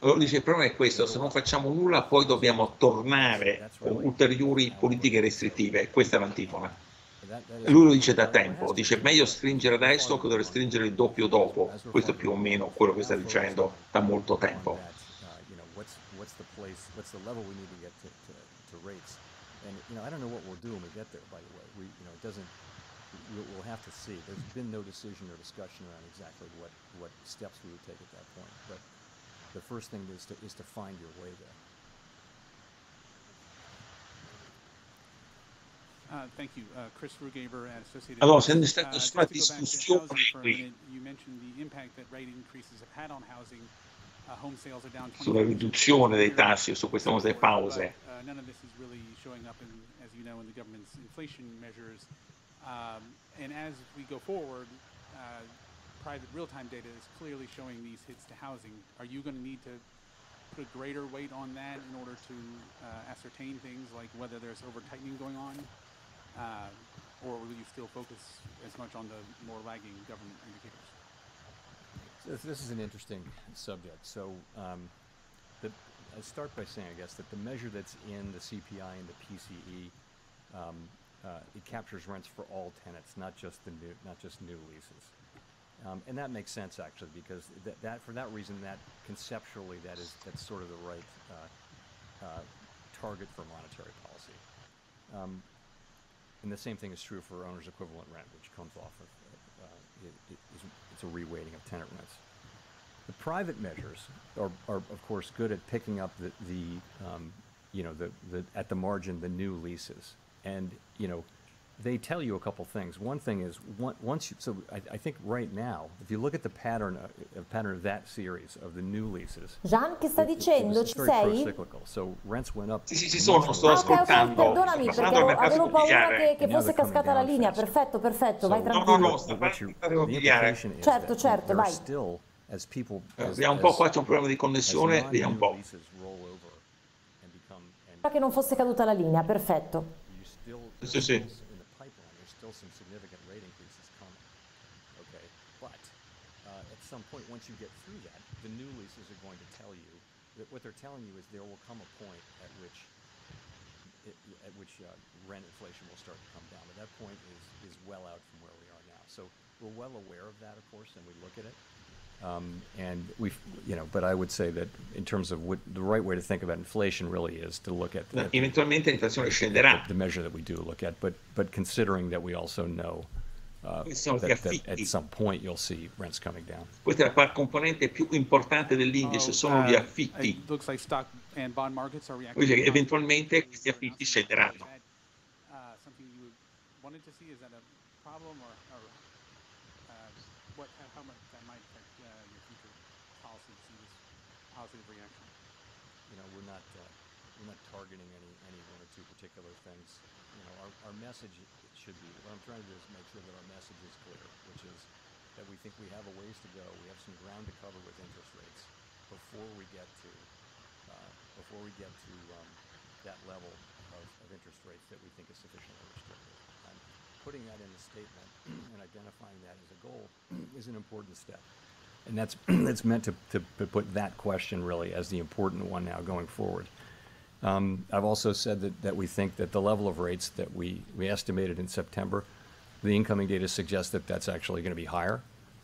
Allora, dice, il problema è questo, se non facciamo nulla poi dobbiamo tornare con ulteriori politiche restrittive, questa è l'antifona. Lui lo dice da tempo, dice meglio stringere adesso che dover stringere il doppio dopo, questo è più o meno quello che sta dicendo da molto tempo. And you know, I don't know what we'll do when we get there. By the way, we you know it doesn't. We'll, we'll have to see. There's been no decision or discussion around exactly what what steps we would take at that point. But the first thing is to, is to find your way there. Uh, thank you. Uh, Chris Rugaber at Associated Allora, Press. se Uh, just to go back to discussione housing for a minute, you mentioned the impact that rate increases have had on housing. Uh, home sales are down sulla 25% riduzione dei year-over-year, tassi, su queste famose but, pause. uh, none of this is really showing up in, as you know, in the government's inflation measures. Um, and as we go forward, uh, private real-time data is clearly showing these hits to housing. Are you going to need to put a greater weight on that in order to uh, ascertain things like whether there's over-tightening going on? Uh, or will you still focus as much on the more lagging government indicators? So This, is an interesting subject. So, um, the, I start by saying, I guess, that the measure that's in the CPI and the PCE, um, uh, it captures rents for all tenants, not just the new, not just new leases. Um, and that makes sense actually, because that, that for that reason, that conceptually, that is that's sort of the right uh, uh, target for monetary policy. Um, and the same thing is true for owner's equivalent rent, which comes off of, uh, it, it is, it's a reweighting of tenant rents. The private measures are, are of course good at picking up the, the um, you know, the, the, at the margin, the new leases. And, you know, they tell you a couple things. One thing is, one, once you, so I, I think right now, if you look at the pattern, uh, uh, pattern of that series of the new leases, Gian, che sta it- it dicendo? was Ci sei? So rents went up. Sì, sì, ci sono, sto Ah, ascoltando. perdonami Sto perché avevo, avevo paura che, che fosse cascata la linea. faster. Perfetto, perfetto, So- vai No, no, tranquillo. no, sta Certo, certo, vai. still, as people, Eh, as, Vediamo un po', qua c'è un problema di connessione, vediamo un po'. Che non fosse caduta la linea, perfetto. In the pipeline, there's still some significant rate increases coming. Okay, but uh, at some point, once you get through that, the new leases are going to tell you that what they're telling you is there will come a point at which it, at which uh, rent inflation will start to come down. But that point is is well out from where we are now. So we're well aware of that, of course, and we look at it. Um, and we, you know, but I would say that in terms of what the right way to think about inflation really is to look at, at the- Eventualmente l'inflazione scenderà. the measure that we do look at, but, but considering that we also know uh, Questi sono gli that, that at some point you'll see rents coming down. Questa è la par- componente più importante dell'indice, Oh, sono uh, gli affitti. It looks like stock and bond markets are reacting. Quindi strongly. eventualmente questi affitti scenderanno. Is that, uh, positive reaction? You know, we're not, uh, we're not targeting any, any one or two particular things. You know, our, our message should be, what I'm trying to do is make sure that our message is clear, which is that we think we have a ways to go. We have some ground to cover with interest rates before we get to, uh, before we get to um, that level of, of interest rates that we think is sufficiently restrictive. Putting that in a statement and identifying that as a goal is an important step. And that's, that's meant to, to to put that question really as the important one now going forward. Um, I've also said that, that we think that the level of rates that we, we estimated in September, the incoming data suggests that that's actually going to be higher.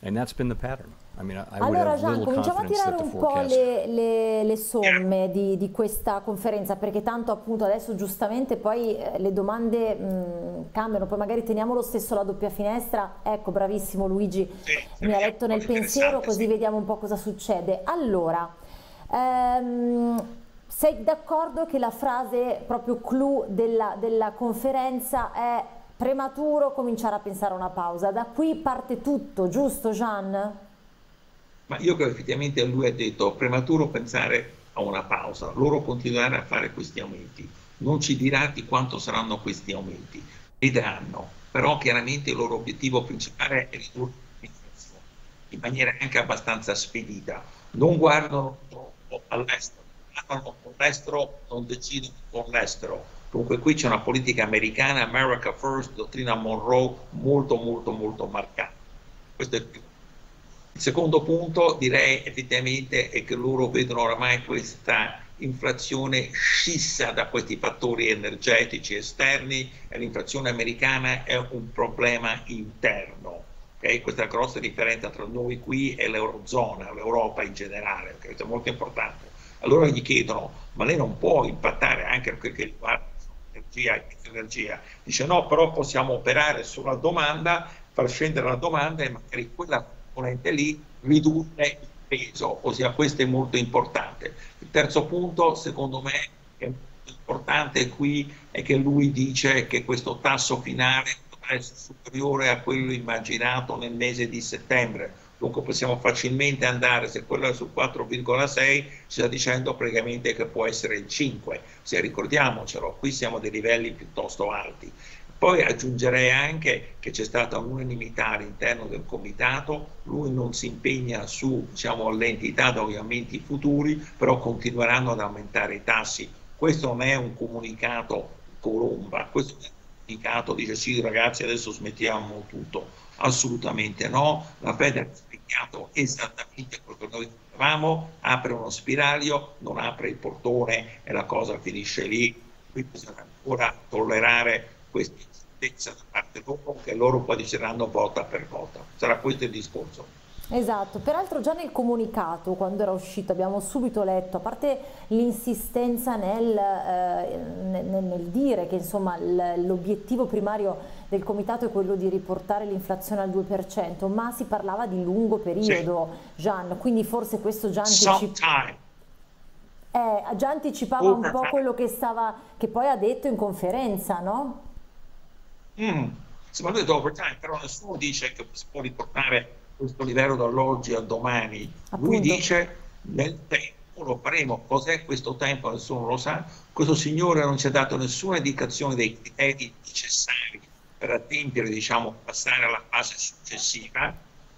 And that's been the pattern. I mean, I, Allora have Gian, little cominciamo a tirare un po' le, le- le somme di, di questa conferenza, perché tanto appunto adesso giustamente poi eh, le domande mh, cambiano, poi magari teniamo lo stesso la doppia finestra. Ecco, bravissimo Luigi, Sì, mi ha letto nel pensiero, così sì. vediamo un po' cosa succede. Allora, ehm, sei d'accordo che la frase proprio clou della, della conferenza è prematuro cominciare a pensare a una pausa? Da qui parte tutto, giusto Gian? Ma io credo effettivamente lui ha detto prematuro pensare a una pausa, loro continueranno a fare questi aumenti, non ci dirà di quanto saranno questi aumenti, vedranno, però chiaramente il loro obiettivo principale è ridurre l'inflazione in maniera anche abbastanza spedita, non guardano troppo all'estero, guardano all'estero, non decidono con l'estero. Comunque qui c'è una politica americana, America First, dottrina Monroe, molto molto molto marcata. Questo è il primo Il secondo punto direi effettivamente è che loro vedono oramai questa inflazione scissa da questi fattori energetici esterni e l'inflazione americana è un problema interno. Okay? Questa è la grossa differenza tra noi qui e l'Eurozona, l'Europa in generale, questo è molto importante. Allora gli chiedono, ma lei non può impattare anche per quel che riguarda l'energia e l'energia? Dice no, però possiamo operare sulla domanda, far scendere la domanda e magari quella componente lì ridurre il peso, ossia questo è molto importante. Il terzo punto, secondo me, è importante qui, è che lui dice che questo tasso finale dovrà essere superiore a quello immaginato nel mese di settembre. Dunque possiamo facilmente andare, se quello è sul 4,6, si sta dicendo praticamente che può essere il 5. Se ricordiamocelo, qui siamo a dei livelli piuttosto alti. Poi aggiungerei anche che c'è stata un'unanimità all'interno del comitato, lui non si impegna su diciamo, di aumenti futuri, però continueranno ad aumentare i tassi. Questo non è un comunicato colomba, questo è un comunicato dice sì ragazzi adesso smettiamo tutto, assolutamente no, la Fed spiegato esattamente quello che noi volevamo, apre uno spiraglio, non apre il portone e la cosa finisce lì, qui bisogna ancora tollerare questi certezza da parte loro che loro poi diceranno volta per volta. Sarà questo il discorso. Esatto, peraltro già nel comunicato quando era uscito abbiamo subito letto, a parte l'insistenza nel, eh, nel, nel, dire che insomma l'obiettivo primario del comitato è quello di riportare l'inflazione al 2%, ma si parlava di lungo periodo, sì. Gian, quindi forse questo già anticipa... Eh, già anticipava un po' quello che, stava, che poi ha detto in conferenza, no? Mm. Parla di overtime, però nessuno dice che si può riportare questo livello dall'oggi al domani. Appunto. Lui dice nel tempo lo faremo. Cos'è questo tempo? Nessuno lo sa. Questo signore non ci ha dato nessuna indicazione dei criteri necessari per adempiere, diciamo, passare alla fase successiva.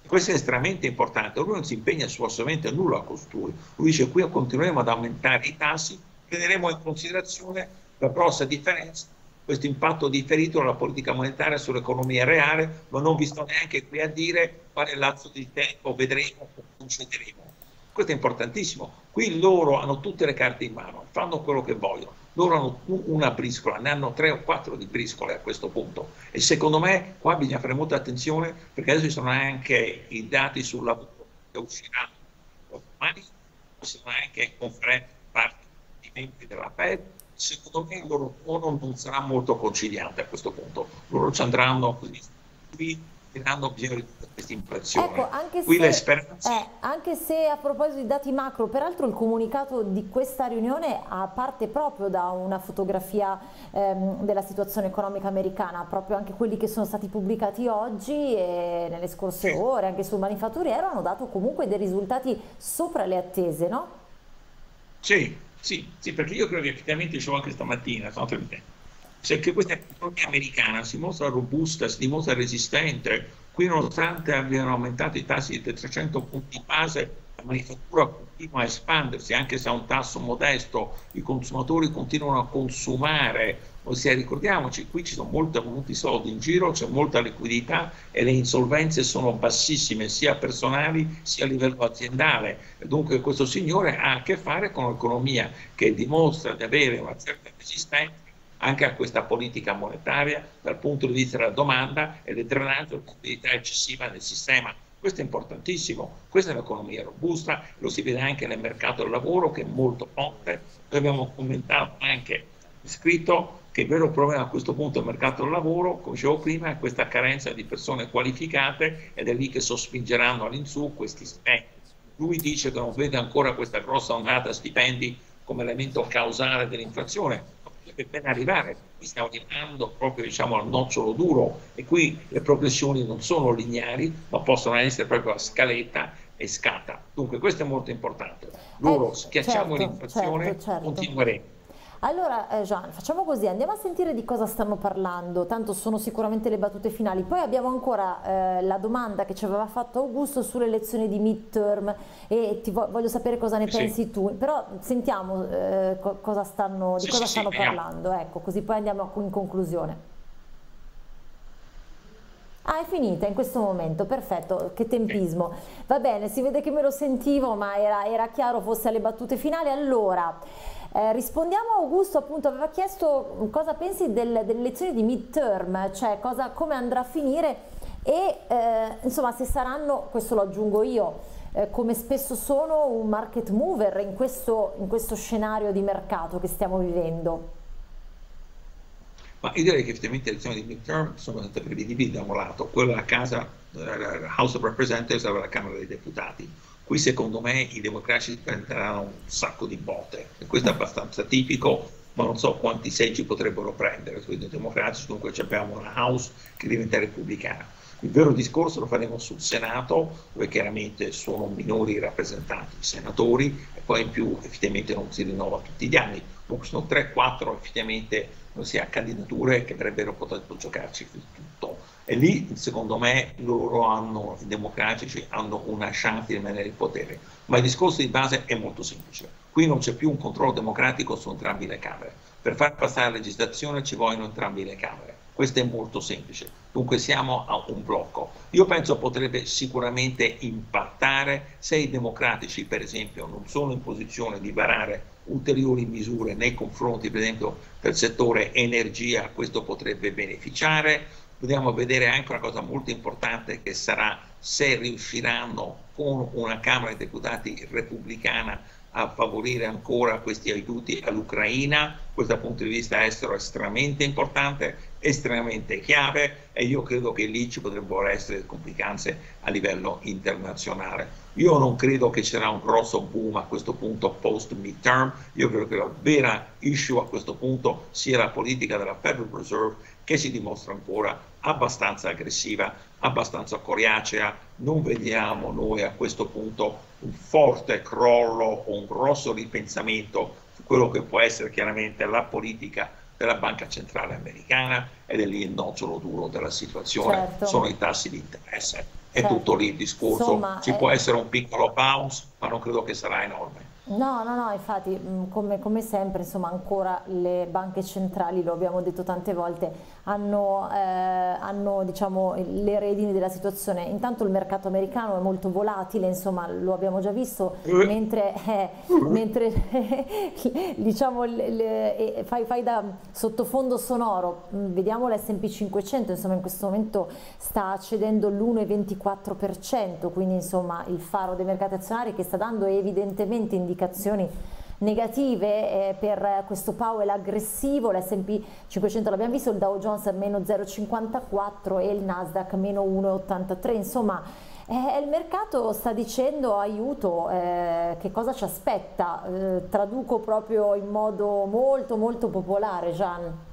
Questo è estremamente importante. Lui non si impegna assolutamente a nulla a costui. Lui dice qui continueremo ad aumentare i tassi, prenderemo in considerazione la grossa differenza questo impatto differito della politica monetaria sull'economia reale, ma non vi sto neanche qui a dire quale lasso di tempo vedremo o concederemo. Questo è importantissimo. Qui loro hanno tutte le carte in mano, fanno quello che vogliono. Loro hanno una briscola, ne hanno tre o quattro di briscole a questo punto. E secondo me qua bisogna fare molta attenzione perché adesso ci sono anche i dati sul lavoro che usciranno domani, ci sono anche conferenze parte di membri della Fed secondo me il loro tono non sarà molto conciliante a questo punto. Loro ci andranno così, qui hanno bisogno di questa impressione. Ecco, anche qui se, speranze... eh, anche se a proposito di dati macro, peraltro il comunicato di questa riunione parte proprio da una fotografia ehm, della situazione economica americana, proprio anche quelli che sono stati pubblicati oggi e nelle scorse sì. ore, anche sul manifatturiero, hanno dato comunque dei risultati sopra le attese, no? Sì, sì, sì, perché io credo che effettivamente dicevo anche stamattina, se che questa economia americana si mostra robusta, si dimostra resistente, qui nonostante abbiano aumentato i tassi di 300 punti base, la manifattura continua a espandersi, anche se ha un tasso modesto, i consumatori continuano a consumare, ossia ricordiamoci, qui ci sono molti, molti soldi in giro, c'è molta liquidità e le insolvenze sono bassissime, sia personali sia a livello aziendale. Dunque questo signore ha a che fare con un'economia che dimostra di avere una certa resistenza anche a questa politica monetaria dal punto di vista della domanda e del drenaggio di liquidità eccessiva nel sistema. Questo è importantissimo, questa è un'economia robusta, lo si vede anche nel mercato del lavoro che è molto forte. Noi abbiamo commentato anche scritto che il vero problema a questo punto del mercato del lavoro, come dicevo prima, è questa carenza di persone qualificate ed è lì che sospingeranno all'insù questi stipendi. Lui dice che non vede ancora questa grossa ondata stipendi come elemento causale dell'inflazione, deve ben arrivare. Qui stiamo arrivando proprio diciamo, al nocciolo duro e qui le progressioni non sono lineari, ma possono essere proprio a scaletta e scata. Dunque questo è molto importante. Loro eh, schiacciamo certo, l'inflazione, certo, certo. continueremo. Allora eh, Gian, facciamo così, andiamo a sentire di cosa stanno parlando, tanto sono sicuramente le battute finali, poi abbiamo ancora eh, la domanda che ci aveva fatto Augusto sulle elezioni di midterm e ti vo voglio sapere cosa ne sì. pensi tu, però sentiamo eh, co cosa stanno, sì, di cosa sì, stanno parlando, ecco, così poi andiamo in conclusione. Ah, è finita in questo momento, perfetto, che tempismo. Va bene, si vede che me lo sentivo, ma era, era chiaro fosse alle battute finali. Allora, eh, rispondiamo a Augusto, appunto, aveva chiesto cosa pensi del, delle elezioni di midterm, cioè cosa, come andrà a finire e eh, insomma se saranno, questo lo aggiungo io, eh, come spesso sono un market mover in questo, in questo scenario di mercato che stiamo vivendo. Ma io direi che effettivamente le elezioni di midterm sono state prevedibili da un lato, quella della casa, la House of Representatives e la Camera dei Deputati. Qui secondo me i democratici prenderanno un sacco di botte e questo è abbastanza tipico, ma non so quanti seggi potrebbero prendere. I democratici comunque abbiamo una House che diventa repubblicana. Il vero discorso lo faremo sul Senato, dove chiaramente sono minori rappresentanti, i senatori, e poi in più effettivamente non si rinnova tutti gli anni. Comunque sono 3-4 effettivamente ossia candidature che avrebbero potuto giocarci tutto. E lì, secondo me, loro hanno, i democratici hanno una chance di rimanere in potere. Ma il discorso di base è molto semplice. Qui non c'è più un controllo democratico su entrambi le Camere. Per far passare la legislazione ci vogliono entrambi le Camere. Questo è molto semplice. Dunque siamo a un blocco. Io penso potrebbe sicuramente impattare se i democratici, per esempio, non sono in posizione di varare ulteriori misure nei confronti, per esempio, del settore energia, questo potrebbe beneficiare. Dobbiamo vedere anche una cosa molto importante che sarà se riusciranno con una Camera dei Deputati repubblicana a favorire ancora questi aiuti all'Ucraina. Questo dal punto di vista estero è estremamente importante, estremamente chiave e io credo che lì ci potrebbero essere complicanze a livello internazionale. Io non credo che ci sarà un grosso boom a questo punto post midterm, io credo che la vera issue a questo punto sia la politica della Federal Reserve che si dimostra ancora abbastanza aggressiva, abbastanza coriacea, non vediamo noi a questo punto un forte crollo o un grosso ripensamento su quello che può essere chiaramente la politica della Banca Centrale Americana ed è lì il nocciolo duro della situazione, certo. sono i tassi di interesse è certo. tutto lì il discorso. Insomma, Ci è... può essere un piccolo bounce, ma non credo che sarà enorme. No, no, no, infatti mm, come, come, sempre insomma ancora le banche centrali, lo abbiamo detto tante volte, hanno, eh, hanno diciamo, le redini della situazione. Intanto il mercato americano è molto volatile, insomma lo abbiamo già visto, eh. mentre, eh, mentre diciamo, le, le, fai, fai, da sottofondo sonoro, mm, vediamo l'S&P 500, insomma in questo momento sta cedendo l'1,24%, quindi insomma il faro dei mercati azionari che sta dando evidentemente indicazioni indicazioni negative eh, per questo Powell aggressivo, l'S&P 500 l'abbiamo visto, il Dow Jones meno 0,54 e il Nasdaq meno 1,83, insomma eh, il mercato sta dicendo aiuto, eh, che cosa ci aspetta, eh, traduco proprio in modo molto molto popolare Gian.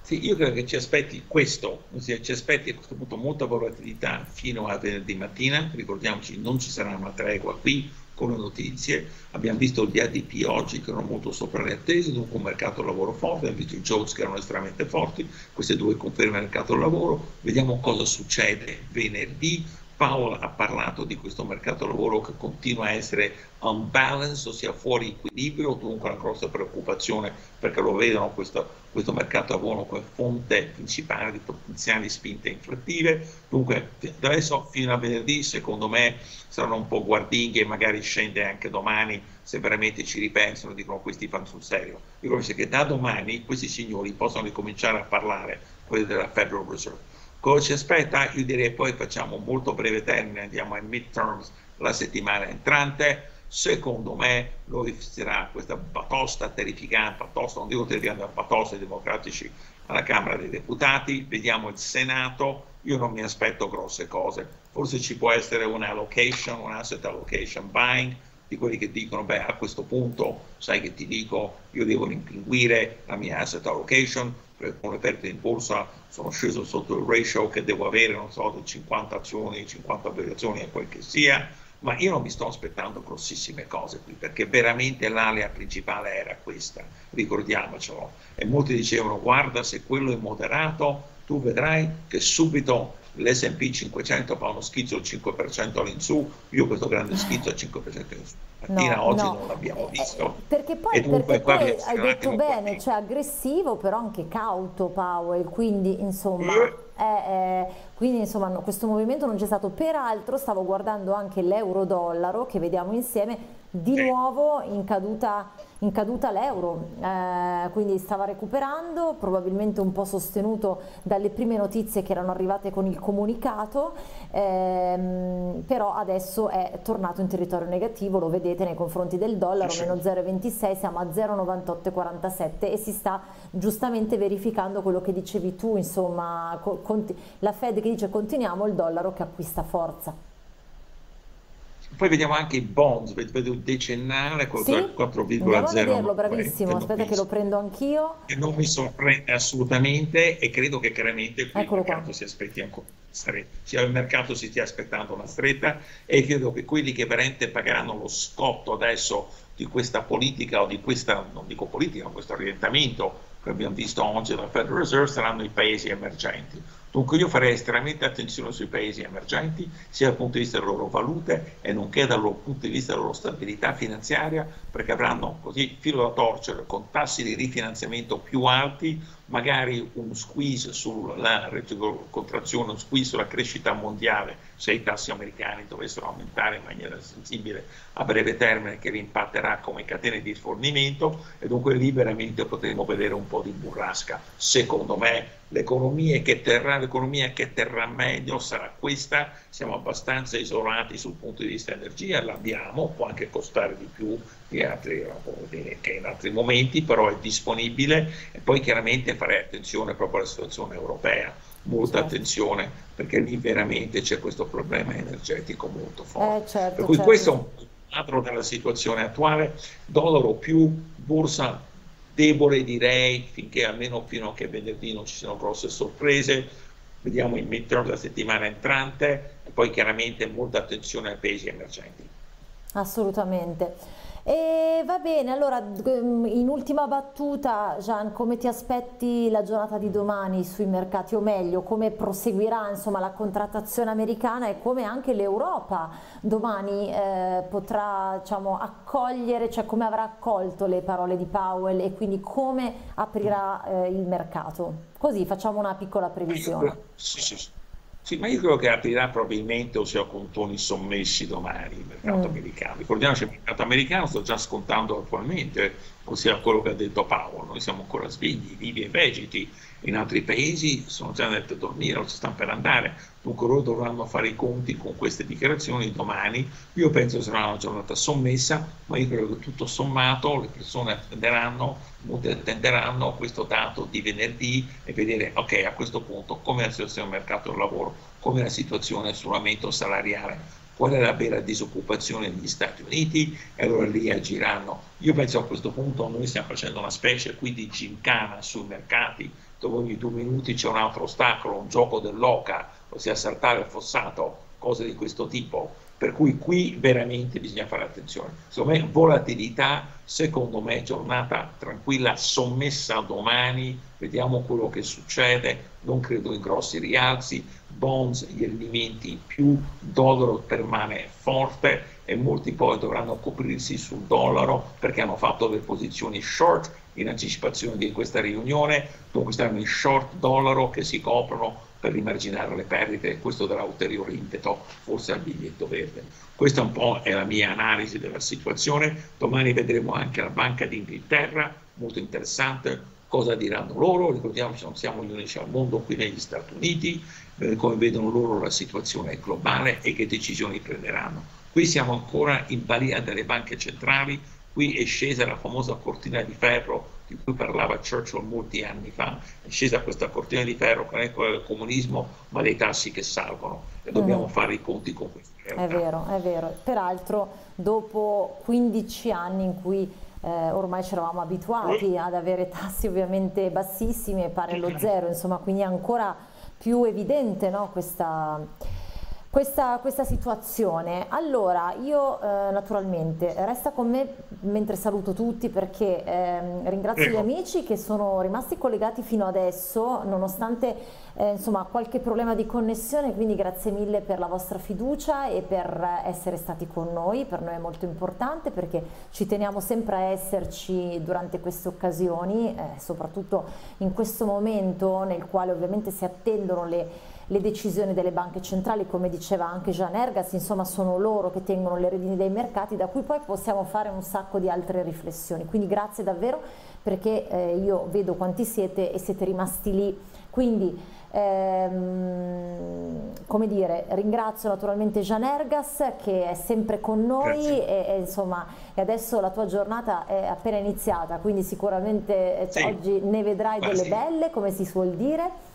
Sì, io credo che ci aspetti questo, ossia ci aspetti a questo punto molta volatilità fino a venerdì mattina, ricordiamoci non ci sarà una tregua qui, con le notizie. Abbiamo visto gli ADP oggi che erano molto sopra le attese, dunque un mercato del lavoro forte, abbiamo visto i jobs che erano estremamente forti, queste due conferme del mercato del lavoro. Vediamo cosa succede venerdì. Paolo ha parlato di questo mercato lavoro che continua a essere unbalanced, ossia fuori equilibrio, dunque una grossa preoccupazione perché lo vedono questo, questo mercato lavoro come fonte principale di potenziali spinte inflattive. Dunque, da adesso fino a venerdì, secondo me, saranno un po' guardinghi e magari scende anche domani se veramente ci ripensano, dicono questi fanno sul serio. Dico che da domani questi signori possono ricominciare a parlare, quelli della Federal Reserve. Cosa ci aspetta? Io direi poi facciamo molto breve termine, andiamo ai midterms la settimana entrante. Secondo me lo sarà questa batosta terrificante, batosta, non dico terrificante, ma batosta dei democratici alla Camera dei Deputati. Vediamo il Senato, io non mi aspetto grosse cose. Forse ci può essere un'allocation, un asset allocation buying, di quelli che dicono, beh, a questo punto, sai che ti dico, io devo rimpinguire la mia asset allocation, con le perdite in borsa sono sceso sotto il ratio che devo avere, non so, di 50 azioni, 50 obbligazioni e quel che sia, ma io non mi sto aspettando grossissime cose qui, perché veramente l'alea principale era questa, ricordiamocelo. E molti dicevano, guarda, se quello è moderato, tu vedrai che subito l'S&P 500 fa uno schizzo al 5% all'insù, io questo grande schizzo al 5% in su. Mattina no, oggi no. non l'abbiamo eh, visto. Perché poi, perché poi hai detto bene, cioè aggressivo però anche cauto Powell, quindi insomma... Eh, Eh, eh, quindi insomma no, questo movimento non c'è stato. Peraltro stavo guardando anche l'euro-dollaro che vediamo insieme, di nuovo in caduta, in caduta l'euro, eh, quindi stava recuperando, probabilmente un po' sostenuto dalle prime notizie che erano arrivate con il comunicato, ehm, però adesso è tornato in territorio negativo, lo vedete nei confronti del dollaro, meno 0,26, siamo a 0,9847 e si sta giustamente verificando quello che dicevi tu, insomma, la Fed che dice continuiamo, il dollaro che acquista forza. Poi vediamo anche i bonds, vedo un decennale con sì? 4,0. vederlo, bravissimo, aspetta che lo prendo anch'io. E non mi sorprende assolutamente e credo che chiaramente il mercato qua. si aspetti ancora stretta, il mercato si stia aspettando una stretta e credo che quelli che veramente pagheranno lo scotto adesso di questa politica o di questa, non dico politica, ma questo orientamento che abbiamo visto oggi dalla Federal Reserve saranno i paesi emergenti Dunque io farei estremamente attenzione sui paesi emergenti, sia dal punto di vista delle loro valute e nonché dal punto di vista della loro stabilità finanziaria, perché avranno così filo da torcere con tassi di rifinanziamento più alti, magari un squeeze sulla contrazione, un squeeze sulla crescita mondiale, se i tassi americani dovessero aumentare in maniera sensibile a breve termine che rimpatterà come catene di fornimento e dunque lì veramente potremo vedere un po' di burrasca. Secondo me l'economia che terrà, l'economia che terrà meglio sarà questa, siamo abbastanza isolati sul punto di vista energia, l'abbiamo, può anche costare di più che, altri, che in altri momenti, però è disponibile e poi chiaramente farei attenzione proprio alla situazione europea, molta certo. attenzione perché lì veramente c'è questo problema energetico molto forte. Eh, certo, per cui certo. questo è un quadro della situazione attuale, dollaro più borsa debole direi finché almeno fino a che venerdì non ci siano grosse sorprese, vediamo il midterm della settimana entrante e poi chiaramente molta attenzione ai paesi emergenti. Assolutamente. E va bene, allora mm, in ultima battuta Gian, come ti aspetti la giornata di domani sui mercati o meglio come proseguirà insomma, la contrattazione americana e come anche l'Europa domani eh, potrà diciamo, accogliere, cioè come avrà accolto le parole di Powell e quindi come aprirà eh, il mercato. Così facciamo una piccola previsione. Sì, sì, sì. Sì, ma io credo che aprirà probabilmente, ossia con toni sommessi domani il mercato mm. americano. Ricordiamoci che il mercato americano sta già scontando attualmente, ossia quello che ha detto Paolo, noi siamo ancora svegli, vivi e vegeti, in altri paesi sono già andati a dormire o ci stanno per andare, dunque loro dovranno fare i conti con queste dichiarazioni domani. Io penso che sarà una giornata sommessa, ma io credo che tutto sommato le persone attenderanno, attenderanno questo dato di venerdì e vedere, ok, a questo punto come la situazione del mercato del lavoro, come la situazione sull'aumento salariale, qual è la vera disoccupazione negli Stati Uniti e allora lì agiranno. Io penso a questo punto noi stiamo facendo una specie qui di gincana sui mercati dove ogni due minuti c'è un altro ostacolo, un gioco dell'oca, ossia saltare il fossato, cose di questo tipo. Per cui qui veramente bisogna fare attenzione. Secondo me volatilità, secondo me giornata tranquilla, sommessa domani, vediamo quello che succede, non credo in grossi rialzi, bonds, gli alimenti più, dollaro permane forte e molti poi dovranno coprirsi sul dollaro perché hanno fatto le posizioni short in anticipazione di questa riunione, dunque stanno in short dollaro che si coprono per rimarginare le perdite, questo darà ulteriore impeto forse al biglietto verde. Questa un po' è la mia analisi della situazione, domani vedremo anche la Banca d'Inghilterra, molto interessante, cosa diranno loro, ricordiamoci non siamo gli unici al mondo qui negli Stati Uniti, eh, come vedono loro la situazione globale e che decisioni prenderanno. Qui siamo ancora in balia delle banche centrali, Qui è scesa la famosa cortina di ferro di cui parlava Churchill molti anni fa, è scesa questa cortina di ferro che non è quella del comunismo, ma dei tassi che salgono e dobbiamo mm. fare i conti con questo. È vero, è vero. Peraltro dopo 15 anni in cui eh, ormai ci eravamo abituati ad avere tassi ovviamente bassissimi e pare lo zero, insomma, quindi ancora più evidente no, questa questa, questa situazione. Allora, io eh, naturalmente resta con me mentre saluto tutti perché eh, ringrazio Prego. gli amici che sono rimasti collegati fino adesso, nonostante eh, insomma qualche problema di connessione, quindi grazie mille per la vostra fiducia e per essere stati con noi, per noi è molto importante perché ci teniamo sempre a esserci durante queste occasioni, eh, soprattutto in questo momento nel quale ovviamente si attendono le le decisioni delle banche centrali, come diceva anche Jean Ergas, insomma sono loro che tengono le redini dei mercati, da cui poi possiamo fare un sacco di altre riflessioni. Quindi grazie davvero perché eh, io vedo quanti siete e siete rimasti lì. Quindi ehm, come dire, ringrazio naturalmente Jean Ergas che è sempre con noi e, e, insomma, e adesso la tua giornata è appena iniziata, quindi sicuramente eh, sì. oggi ne vedrai Beh, delle belle, come si suol dire.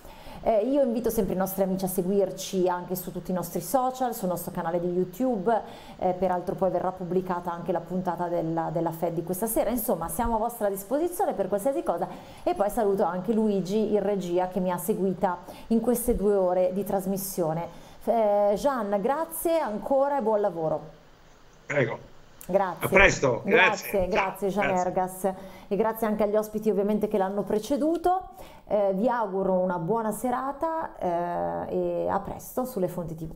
Eh, io invito sempre i nostri amici a seguirci anche su tutti i nostri social, sul nostro canale di YouTube, eh, peraltro poi verrà pubblicata anche la puntata della, della Fed di questa sera, insomma siamo a vostra disposizione per qualsiasi cosa e poi saluto anche Luigi in regia che mi ha seguita in queste due ore di trasmissione. Eh, Gian, grazie ancora e buon lavoro. Prego. Grazie. A presto. Grazie, grazie, grazie Gian Ergas e grazie anche agli ospiti ovviamente che l'hanno preceduto. Eh, vi auguro una buona serata eh, e a presto sulle fonti TV.